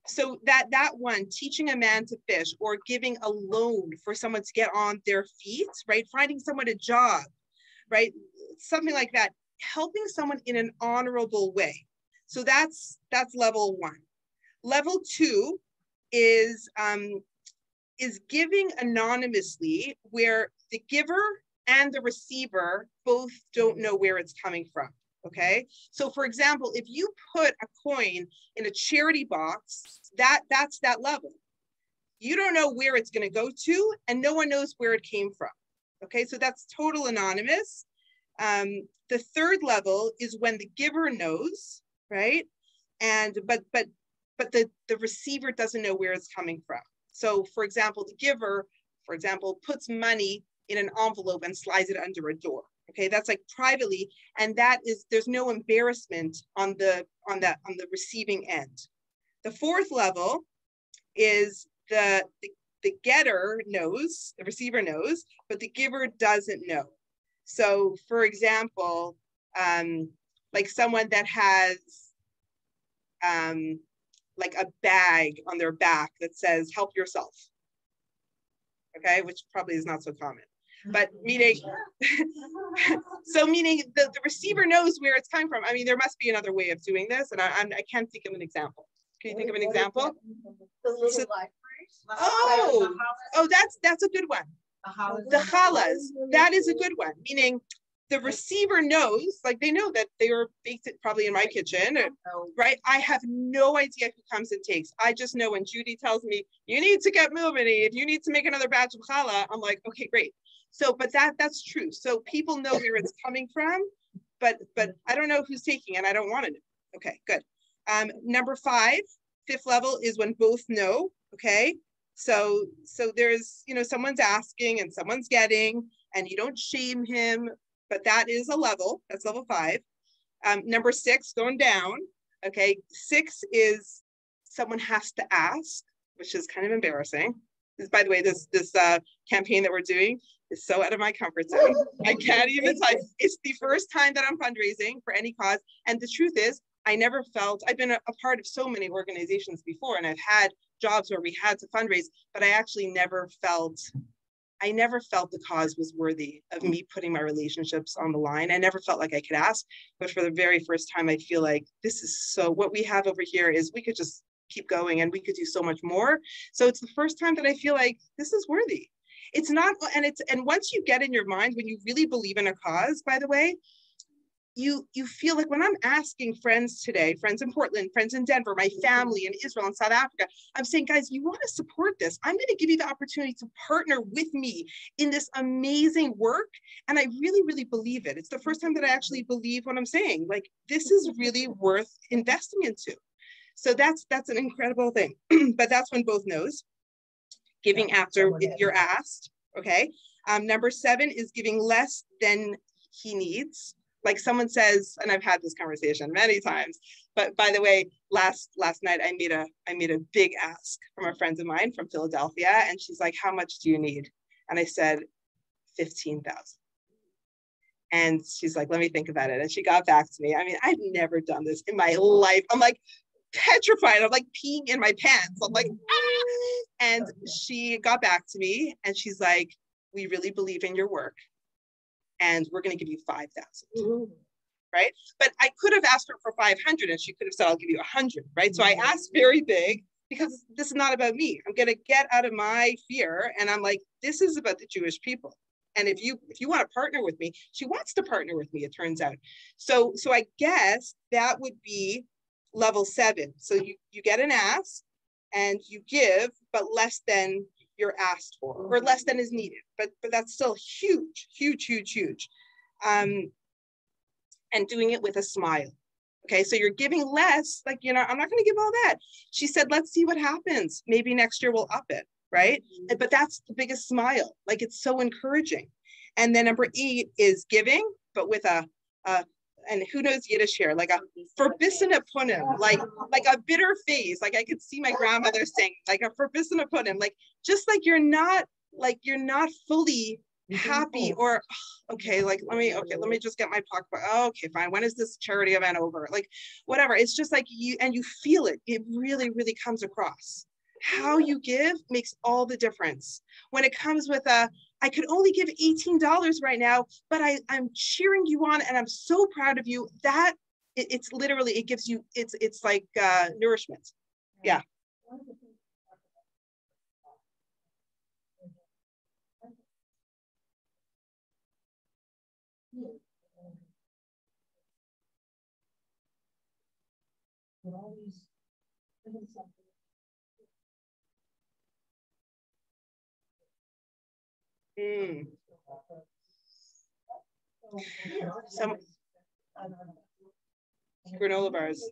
so that that one, teaching a man to fish or giving a loan for someone to get on their feet, right? Finding someone a job, right? Something like that. Helping someone in an honorable way. So that's that's level one. Level two is um, is giving anonymously where the giver and the receiver both don't know where it's coming from. Okay. So for example, if you put a coin in a charity box, that that's that level. You don't know where it's going to go to, and no one knows where it came from. Okay, so that's total anonymous. Um, the third level is when the giver knows, right? And but but but the, the receiver doesn't know where it's coming from. So for example, the giver, for example, puts money in an envelope and slides it under a door. Okay, that's like privately, and that is there's no embarrassment on the on that on the receiving end. The fourth level is the, the the getter knows, the receiver knows, but the giver doesn't know. So, for example, um, like someone that has um, like a bag on their back that says "Help yourself," okay, which probably is not so common but meaning so meaning the, the receiver knows where it's coming from. I mean there must be another way of doing this and i, I'm, I can't think of an example. Can you think of an example? The little So- oh oh that's that's a good one. The challahs that is a good one. Meaning the receiver knows like they know that they were baked it probably in my kitchen right? I have no idea who comes and takes. I just know when judy tells me you need to get moving if you need to make another batch of challah i'm like okay great so but that that's true. So people know where it's coming from but but i don't know who's taking it. I don't want to know. Okay good. Um number five fifth level is when both know okay? So so there's you know someone's asking and someone's getting and you don't shame him but that is a level. That's level five. Um, number six going down okay? Six is someone has to ask which is kind of embarrassing. This by the way this this uh, campaign that we're doing is so out of my comfort zone i can't even it's the first time that i'm fundraising for any cause and the truth is i never felt i've been a, a part of so many organizations before and i've had jobs where we had to fundraise but i actually never felt I never felt the cause was worthy of me putting my relationships on the line. I never felt like I could ask, but for the very first time, I feel like this is so what we have over here is we could just keep going and we could do so much more. So it's the first time that I feel like this is worthy. It's not, and it's, and once you get in your mind, when you really believe in a cause, by the way, you you feel like when I'm asking friends today, friends in Portland, friends in Denver, my mm-hmm. family in Israel and South Africa, I'm saying, guys, you want to support this. I'm going to give you the opportunity to partner with me in this amazing work. And I really, really believe it. It's the first time that I actually believe what I'm saying. Like this is really mm-hmm. worth investing into. So that's that's an incredible thing. but that's when both knows. Giving after you're asked. Okay. Um, number seven is giving less than he needs like someone says and i've had this conversation many times but by the way last last night i made a i made a big ask from a friend of mine from philadelphia and she's like how much do you need and i said 15000 and she's like let me think about it and she got back to me i mean i've never done this in my life i'm like petrified i'm like peeing in my pants i'm like! And she got back to me and she's like we really believe in your work and we're going to give you 5,000. Right. But I could have asked her for 500 and she could have said, I'll give you 100. Right. So I mm-hmm. asked very big because this is not about me. I'm going to get out of my fear. And I'm like, this is about the Jewish people. And if you if you want to partner with me, she wants to partner with me, it turns out. So so I guess that would be level seven. So you you get an ask and you give, but less than you're asked for or less than is needed but but that's still huge huge huge huge um and doing it with a smile okay so you're giving less like you know i'm not going to give all that she said let's see what happens maybe next year we'll up it right? And- But that's the biggest smile. Like it's so encouraging. And then number eight is giving, but with a, a and who knows Yiddish here, like a verbissene punim, like like a bitter face. Like I could see my grandmother saying, like a verbissene punim, like just like you're not like you're not fully happy or oh, okay like let me okay let me just get my pocketbook oh, okay fine when is this charity event over? Like whatever it's just like you and you feel it it really really comes across. How you give makes all the difference. When it comes with a i could only give $18 right now but i i'm cheering you on and i'm so proud of you. That it, it's literally it gives you it's it's like uh nourishment. Yeah Mm. Some granola bars.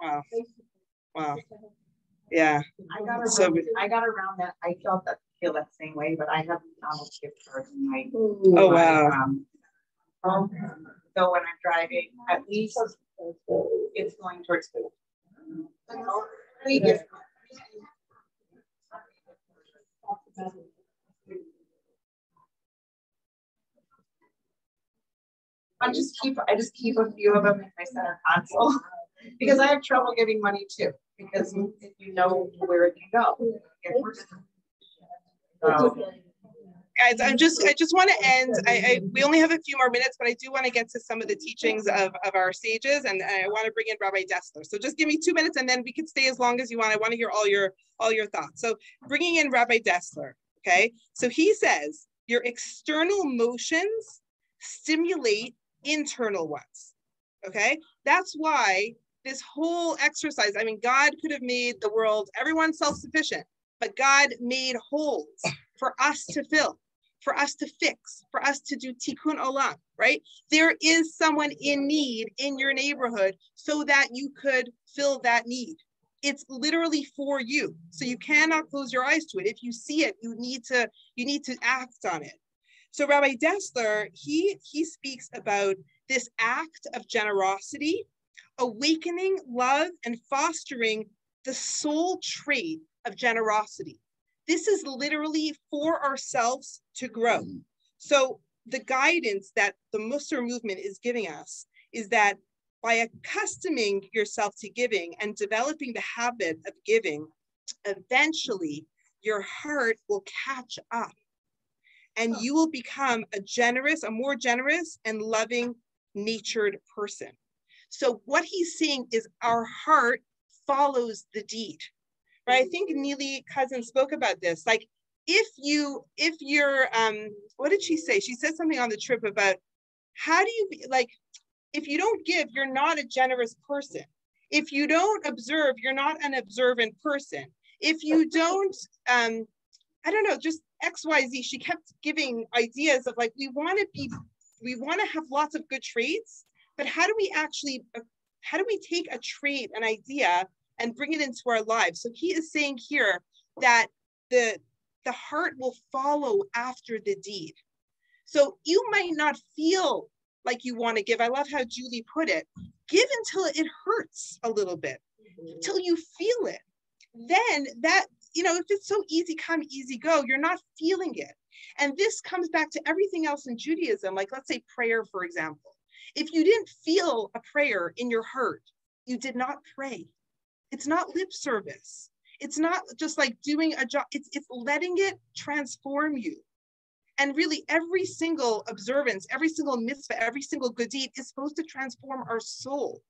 Wow. Wow. Yeah. I got So around, good. I got around that, I felt that, feel that same way, but I have McDonald's gift cards in my. Oh, wow. um, phone. So when I'm driving, at least it's going towards food. Three gift I just keep, I just keep a few of them in my center console, because I have trouble giving money too, because if you know where it can go. it guys i'm just i just want to end I, I we only have a few more minutes but i do want to get to some of the teachings of of our sages and i want to bring in rabbi dessler. So just give me two minutes and then we can stay as long as you want. I want to hear all your all your thoughts. So bringing in rabbi dessler okay? So he says your external motions stimulate internal ones okay? That's why this whole exercise i mean god could have made the world everyone self-sufficient but god made holes for us to fill for us to fix, for us to do tikkun olam, right? There is someone in need in your neighborhood so that you could fill that need. It's literally for you. So you cannot close your eyes to it. If you see it, you need to you need to act on it. So Rabbi Dessler, he he speaks about this act of generosity, awakening love and fostering the soul trait of generosity this is literally for ourselves to grow. Mm-hmm. So the guidance that the Mussar movement is giving us is that by accustoming yourself to giving and developing the habit of giving, eventually your heart will catch up and you will become a generous, a more generous and loving natured person. So what he's saying is our heart follows the deed right? I think Neely Cousin spoke about this. Like if you, if you're, um, what did she say? She said something on the trip about how do you be like, if you don't give, you're not a generous person. If you don't observe, you're not an observant person. If you don't, um, I don't know, just X, Y, Z, she kept giving ideas of like, we want to be, we want to have lots of good traits, but how do we actually, uh, how do we take a trait, an idea, and bring it into our lives. So he is saying here that the, the heart will follow after the deed. So you might not feel like you want to give. I love how Julie put it. Give until it hurts a little bit, mm-hmm. until you feel it. Then that, you know, if it's so easy come, easy go, you're not feeling it. And this comes back to everything else in Judaism, like let's say prayer, for example. If you didn't feel a prayer in your heart, you did not pray. It's not lip service. It's not just like doing a job. It's, it's letting it transform you. And really every single observance, every single mitzvah, every single good deed is supposed to transform our soul.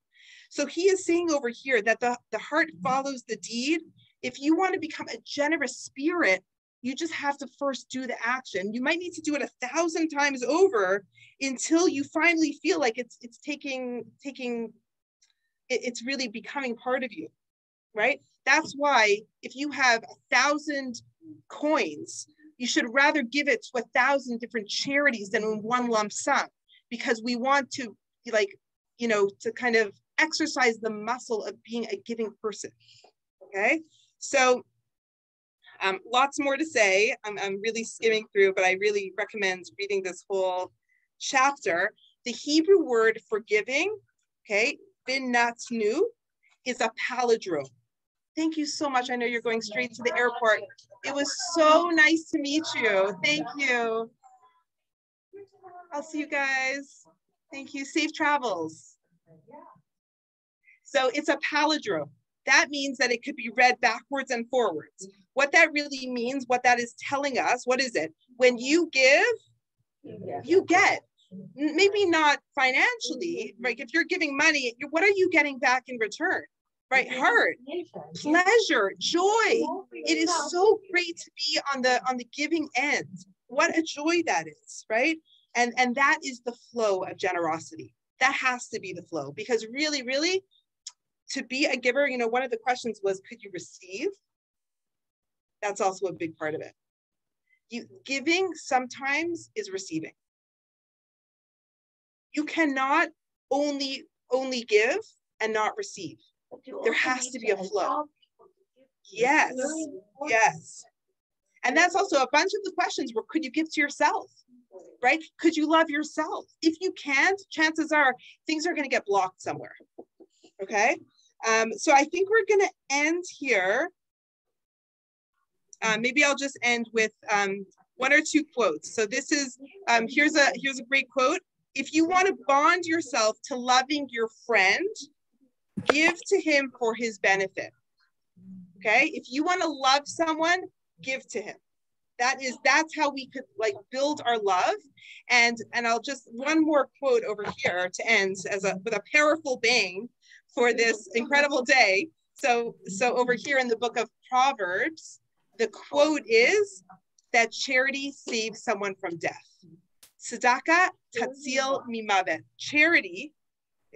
So he is saying over here that the, the heart follows the deed. If you want to become a generous spirit, you just have to first do the action. You might need to do it a thousand times over until you finally feel like it's it's taking taking it- it's really becoming part of you, right? That's why if you have a thousand coins, you should rather give it to a thousand different charities than in one lump sum, because we want to like, you know, to kind of exercise the muscle of being a giving person. Okay, so um, lots more to say. I'm, I'm really skimming through, but I really recommend reading this whole chapter. The Hebrew word for giving, okay, binatnu, is a palindrome. Thank you so much. I know you're going straight to the airport. It was so nice to meet you. Thank you. I'll see you guys. Thank you. Safe travels. So it's a palindrome. That means that it could be read backwards and forwards. What that really means, what that is telling us, what is it? When you give, you get. Maybe not financially, right? If you're giving money, what are you getting back in return? Right? Heart, pleasure, joy. It is so great to be on the on the giving end. What a joy that is, right? And and that is the flow of generosity. That has to be the flow because really, really, to be a giver, you know, one of the questions was, could you receive? That's also a big part of it. You giving sometimes is receiving. You cannot only only give and not receive. There has to be a flow. Yes, yes. And that's also a bunch of the questions were could you give to yourself? Right? Could you love yourself? If you can't, chances are things are going to get blocked somewhere. Okay. Um, so I think we're going to end here. Uh, maybe I'll just end with um, one or two quotes. So this is um, here's a here's a great quote. If you want to bond yourself to loving your friend, give to him for his benefit. Okay. If you want to love someone, give to him. That is that's how we could like build our love. And and I'll just one more quote over here to end as a with a powerful bang for this incredible day. So so over here in the book of Proverbs, the quote is that charity saves someone from death. Tzedakah tatzil mimavet. Charity,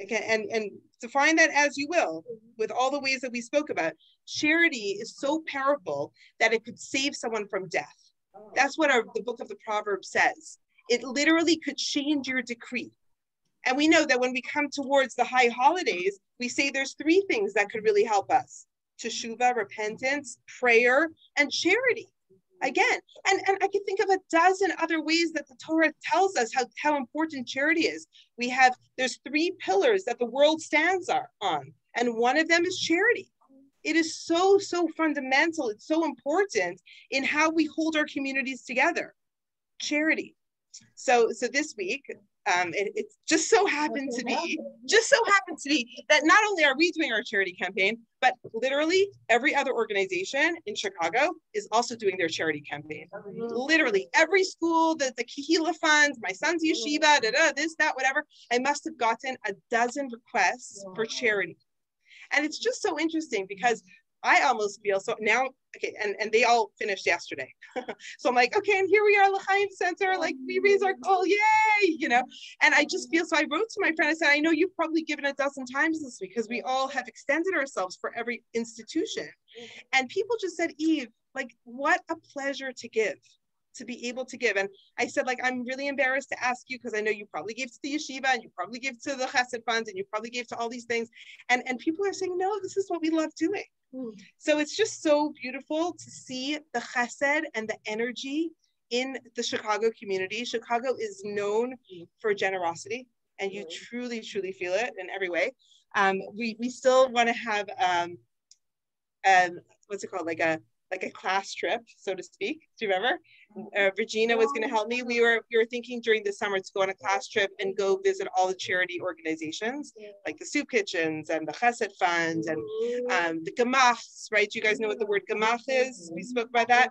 okay, and, and define that as you will, with all the ways that we spoke about. Charity is so powerful that it could save someone from death. That's what our, the book of the Proverbs says. It literally could change your decree. And we know that when we come towards the high holidays, we say there's three things that could really help us teshuva, repentance, prayer, and charity. Again, and, and I can think of a dozen other ways that the Torah tells us how, how important charity is. We have, there's three pillars that the world stands are, on, and one of them is charity. It is so, so fundamental. It's so important in how we hold our communities together. Charity. So, so this week, um, it, it just so happened to be, just so happened to be that not only are we doing our charity campaign, but literally every other organization in Chicago is also doing their charity campaign. Literally every school, the, the Kihila funds, my son's yeshiva, da, da, this, that, whatever. I must have gotten a dozen requests for charity. And it's just so interesting because I almost feel so now, okay, and, and they all finished yesterday. so I'm like, okay, and here we are, L'chaim Center, like we raise our call, yay, you know. And I just feel so I wrote to my friend, I said, I know you've probably given a dozen times this week because we all have extended ourselves for every institution. Mm. And people just said, Eve, like, what a pleasure to give to be able to give. And I said, like, I'm really embarrassed to ask you because I know you probably gave to the yeshiva and you probably gave to the chesed funds and you probably gave to all these things. And, and people are saying, no, this is what we love doing. So it's just so beautiful to see the chesed and the energy in the Chicago community. Chicago is known for generosity, and you truly, truly feel it in every way. Um, we we still want to have um, um, what's it called, like a like a class trip, so to speak. Do you remember? Uh, Regina was going to help me. We were we were thinking during the summer to go on a class trip and go visit all the charity organizations, like the soup kitchens and the Chesed Fund and um, the Gemachs, right? You guys know what the word Gemach is? We spoke about that.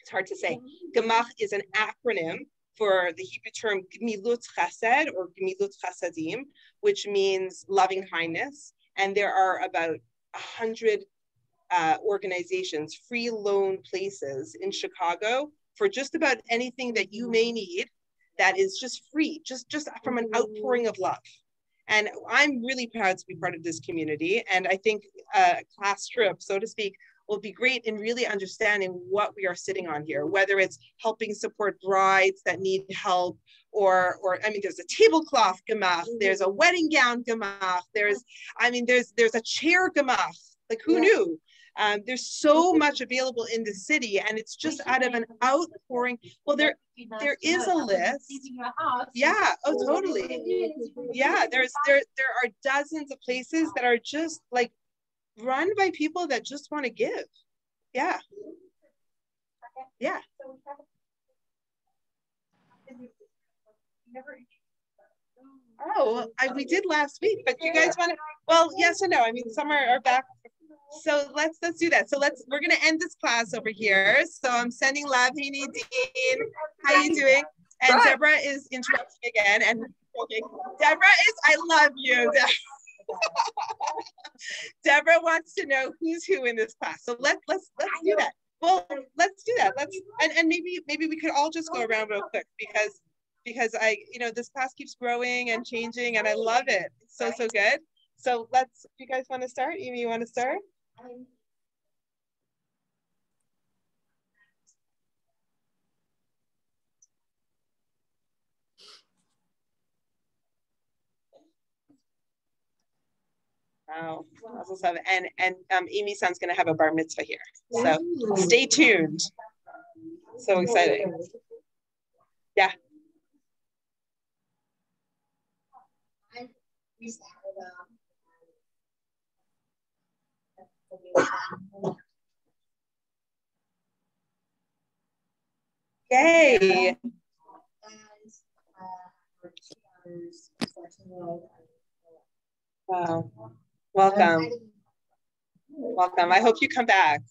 It's hard to say. Gemach is an acronym for the Hebrew term Gmilut Chesed or Gmilut Chesedim, which means loving kindness. And there are about a hundred uh, organizations, free loan places in Chicago for just about anything that you may mm. need that is just free, just, just from an outpouring of love. And I'm really proud to be part of this community. And I think a class trip, so to speak, will be great in really understanding what we are sitting on here, whether it's helping support brides that need help, or, or I mean, there's a tablecloth gemach, mm-hmm. there's a wedding gown gemach, there's, I mean, there's there's a chair gemach. Like who knew? Um, there's so much available in the city, and it's just out of an outpouring. Well, there there is a list. Yeah. Oh, totally. Yeah. There's there there are dozens of places that are just like run by people that just want to give. Yeah. Yeah. Oh, I, we did last week, but you guys want to? Well, yes and no. I mean, some are, are back. So let's let's do that. So let's we're gonna end this class over here. So I'm sending love. Hey Nadine, how you doing? And. Deborah is interrupting again. And okay, Deborah is. I love you. Deborah wants to know who's who in this class. So let's let's let's do that. Well, let's do that. Let's and, and maybe maybe we could all just go around real quick because because I you know this class keeps growing and changing and I love it. It's so so good. So let's. You guys want to start? Amy, you want to start? Wow, tov. and and um, Amy's son's gonna have a bar mitzvah here, so stay tuned. So exciting! Yeah. Yay! Wow. Welcome. Welcome. I hope you come back.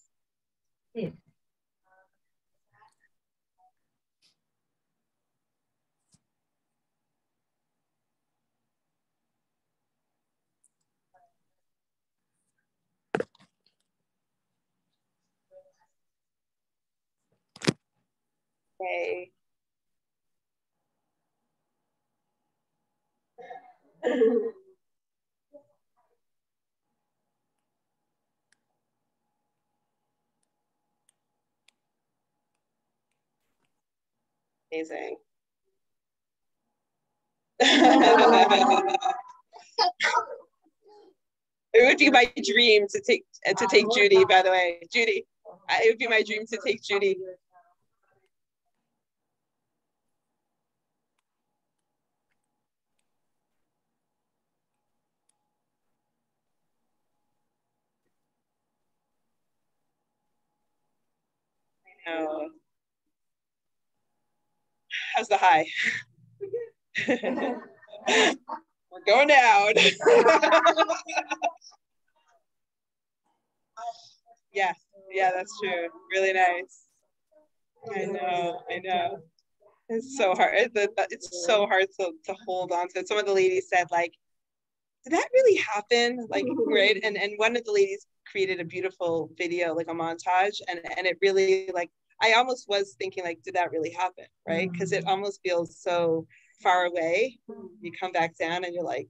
Amazing. it would be my dream to take to take Judy. By the way, Judy, it would be my dream to take Judy. Know. How's the high? We're going down. yeah, yeah, that's true. Really nice. I know, I know. It's so hard. It- the- the- It's so hard to, to hold on to. Some of the ladies said, like, did that really happen? Like, right? And and one of the ladies created a beautiful video, like a montage, and and it really like I almost was thinking like, did that really happen? Right? Mm. Because it almost feels so far away. You come back down and you're like,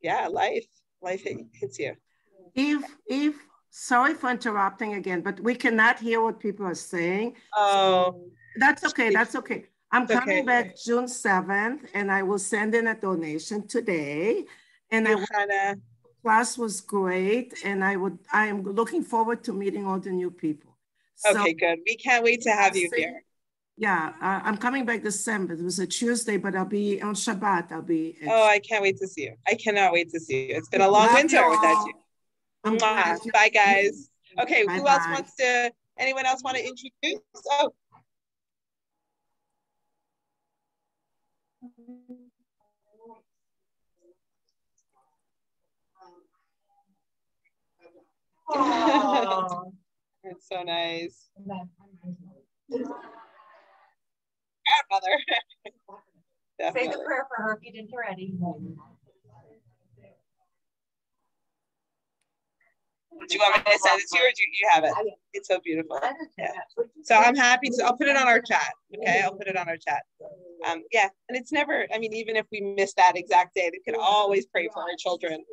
yeah, life, life hit, hits you. Eve, Eve, sorry for interrupting again, but we cannot hear what people are saying. Oh, That's okay, that's okay. I'm coming okay. back June seventh and I will send in a donation today. And I, Hannah. class was great and I would, I am looking forward to meeting all the new people. So, Okay, good. We can't wait to have you here. Yeah, uh, I'm coming back December. It was a Tuesday, but I'll be on Shabbat. I'll be. at- Oh, I can't wait to see you. I cannot wait to see you. It's been a long Love winter without you. I'm glad Mwah. Bye, guys. Okay, who else wants to? Anyone else want to introduce? Oh. It's so nice. Grandmother. Say the prayer for her if you didn't already. Do you want me to send it to you or do you have it? It's so beautiful. Yeah. So I'm happy to, I'll put it on our chat. Okay, I'll put it on our chat. um, yeah, and it's never, I mean, even if we miss that exact day, we can always pray for our children.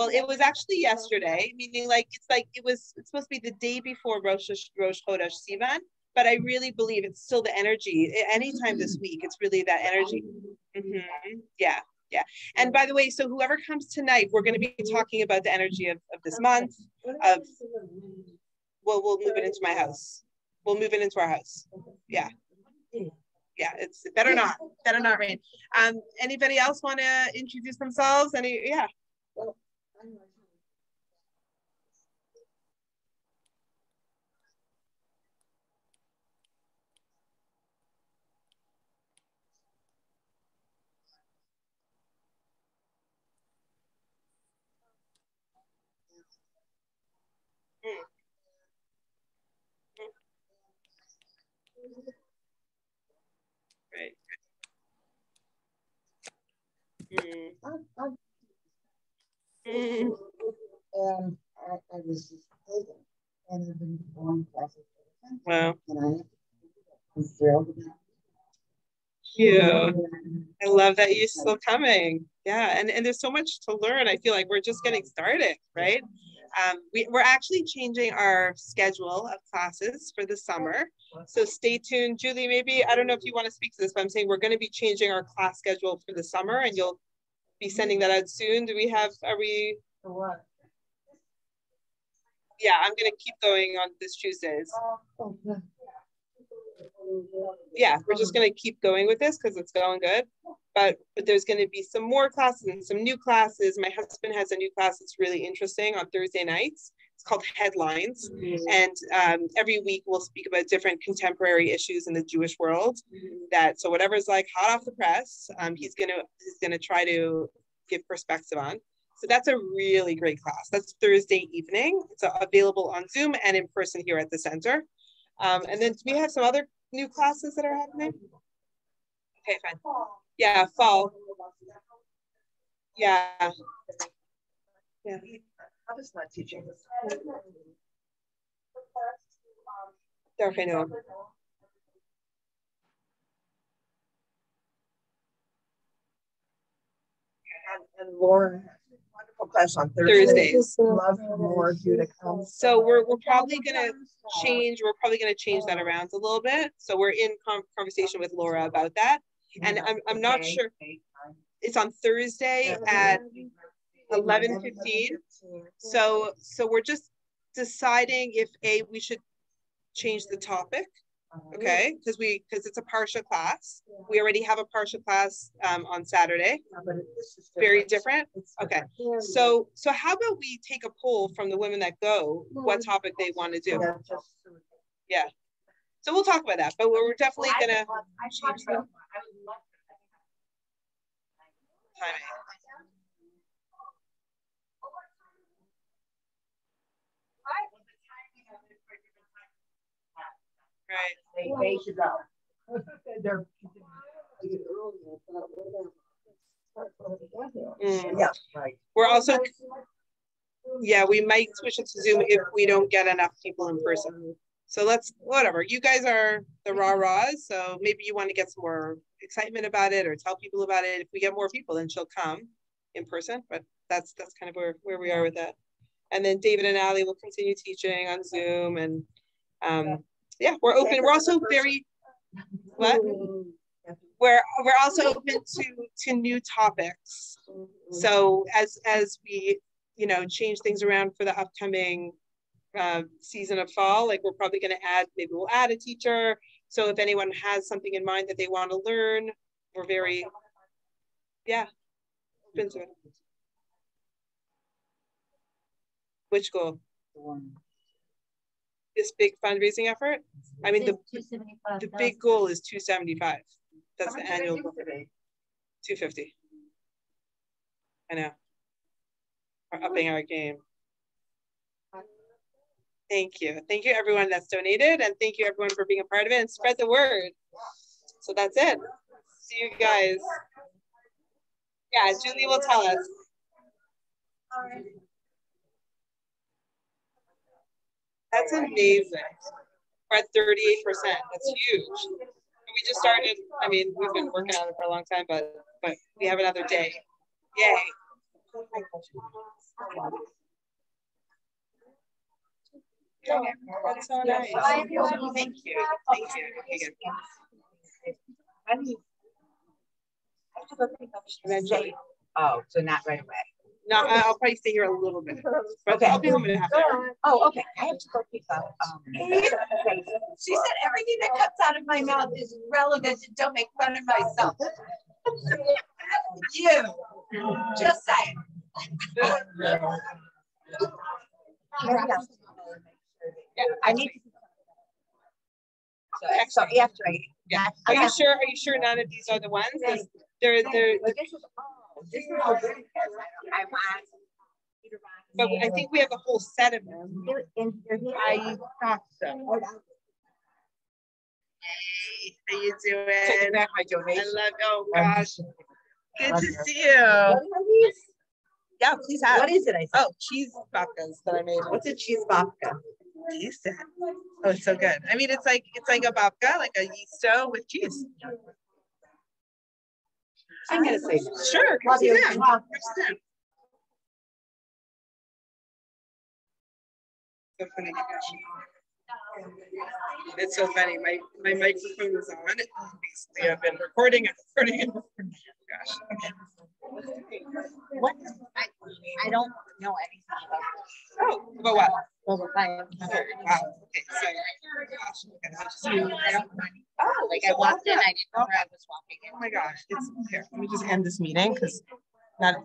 Well, it was actually yesterday, meaning like it's like it was it's supposed to be the day before Rosh Rosh Chodesh Sivan, but I really believe it's still the energy. Anytime this week, it's really that energy. Mhm. Yeah, yeah. And by the way, so whoever comes tonight, we're going to be talking about the energy of, of this month. Of well, we'll move it into my house. We'll move it into our house. Yeah. Yeah, it's better not, better not rain. Um, anybody else want to introduce themselves? Any, yeah. Right. Um, Classes. Wow. That. I love that you're still coming. Yeah, and, and there's so much to learn. I feel like we're just getting started, right? Um, we, we're actually changing our schedule of classes for the summer. So stay tuned. Julie, maybe, I don't know if you want to speak to this, but I'm saying we're going to be changing our class schedule for the summer and you'll be sending that out soon. Do we have, are we? Yeah, I'm going to keep going on this Tuesdays. Yeah, we're just going to keep going with this because it's going good. But but there's going to be some more classes and some new classes. My husband has a new class that's really interesting on Thursday nights. It's called Headlines, and um, every week we'll speak about different contemporary issues in the Jewish world. That so whatever's like hot off the press, um, he's gonna he's gonna try to give perspective on. So that's a really great class. That's Thursday evening. It's available on Zoom and in person here at the center. Um, and then we have some other new classes that are happening? Okay, fine. Yeah, fall. Yeah. Yeah. How does not teaching? Okay, no. And, and Lauren, class on Thursdays. Thursdays. Love more of you to come. So we're, we're probably gonna change, we're probably gonna change that around a little bit. So we're in con- conversation with Laura about that. And I'm, I'm not sure, it's on Thursday at eleven fifteen. So, so we're just deciding if A, we should change the topic, okay? Because we, because it's a partial class. We already have a partial class um, on Saturday, very different. Okay, so, so how about we take a poll from the women that go, what topic they want to do? Yeah. So we'll talk about that, but we're definitely gonna timing. Right. They, they should go. They're, Mm. yeah, right. We're also, yeah, we might switch it to Zoom if we don't get enough people in person. So let's, whatever, you guys are the rah rahs, so maybe you want to get some more excitement about it or tell people about it. If we get more people, then she'll come in person, but that's, that's kind of where, where we are with that. And then David and Ali will continue teaching on Zoom and, um, yeah, we're open. We're also very, what? We're, we're also open to, to new topics. So as, as we, you know, change things around for the upcoming uh, season of fall, like we're probably going to add, maybe we'll add a teacher. So if anyone has something in mind that they want to learn, we're very, yeah, open to it. Which goal? This big fundraising effort? I mean, the, the big goal is 275. That's the annual goal. 250. I know. We're upping our game. Thank you. Thank you everyone that's donated and thank you everyone for being a part of it and spread the word. So that's it. See you guys. Yeah, Julie will tell us. That's amazing. We're at 38%. That's huge. We just started, I mean, we've been working on it for a long time, but, but we have another day. Yay. Yeah, That's so nice. Thank you, thank you. Okay, good. Eventually. Oh, so not right away. No, I'll probably stay here a little bit, but Okay. I'll be home in a half hour. Oh, okay. I have to go pick up. Um, she said everything that comes out of my mouth is relevant and don't make fun of myself. You, just saying. Yeah, I need. So, so after I. Yeah. Are you sure, are you sure none of these are the ones? They're, they're, this is, all. I want. but I think we have a whole set of them. Here, in here, here. I thought so. Hey, how you Taking doing? back my donation. I love, oh gosh, good to see you. Yeah, please have. What is it? I said, Oh, cheese babkas that I made. what's a cheese babka? Decent. Oh, it's so good. I mean, it's like, it's like a babka, like a yeasto with cheese. I'm gonna say. Sure, come Love sit you. down. Come sit down. So funny. It's so funny. My my microphone was on. Basically, I've been recording and recording and recording. Gosh. What? I, I don't know anything about. Oh, about what? finance. Oh, wow. Okay, so. gosh, okay, just- I don't, Oh, like I walked in, I didn't know where I was walking in. Oh my gosh, it's here. Let me just end this meeting because not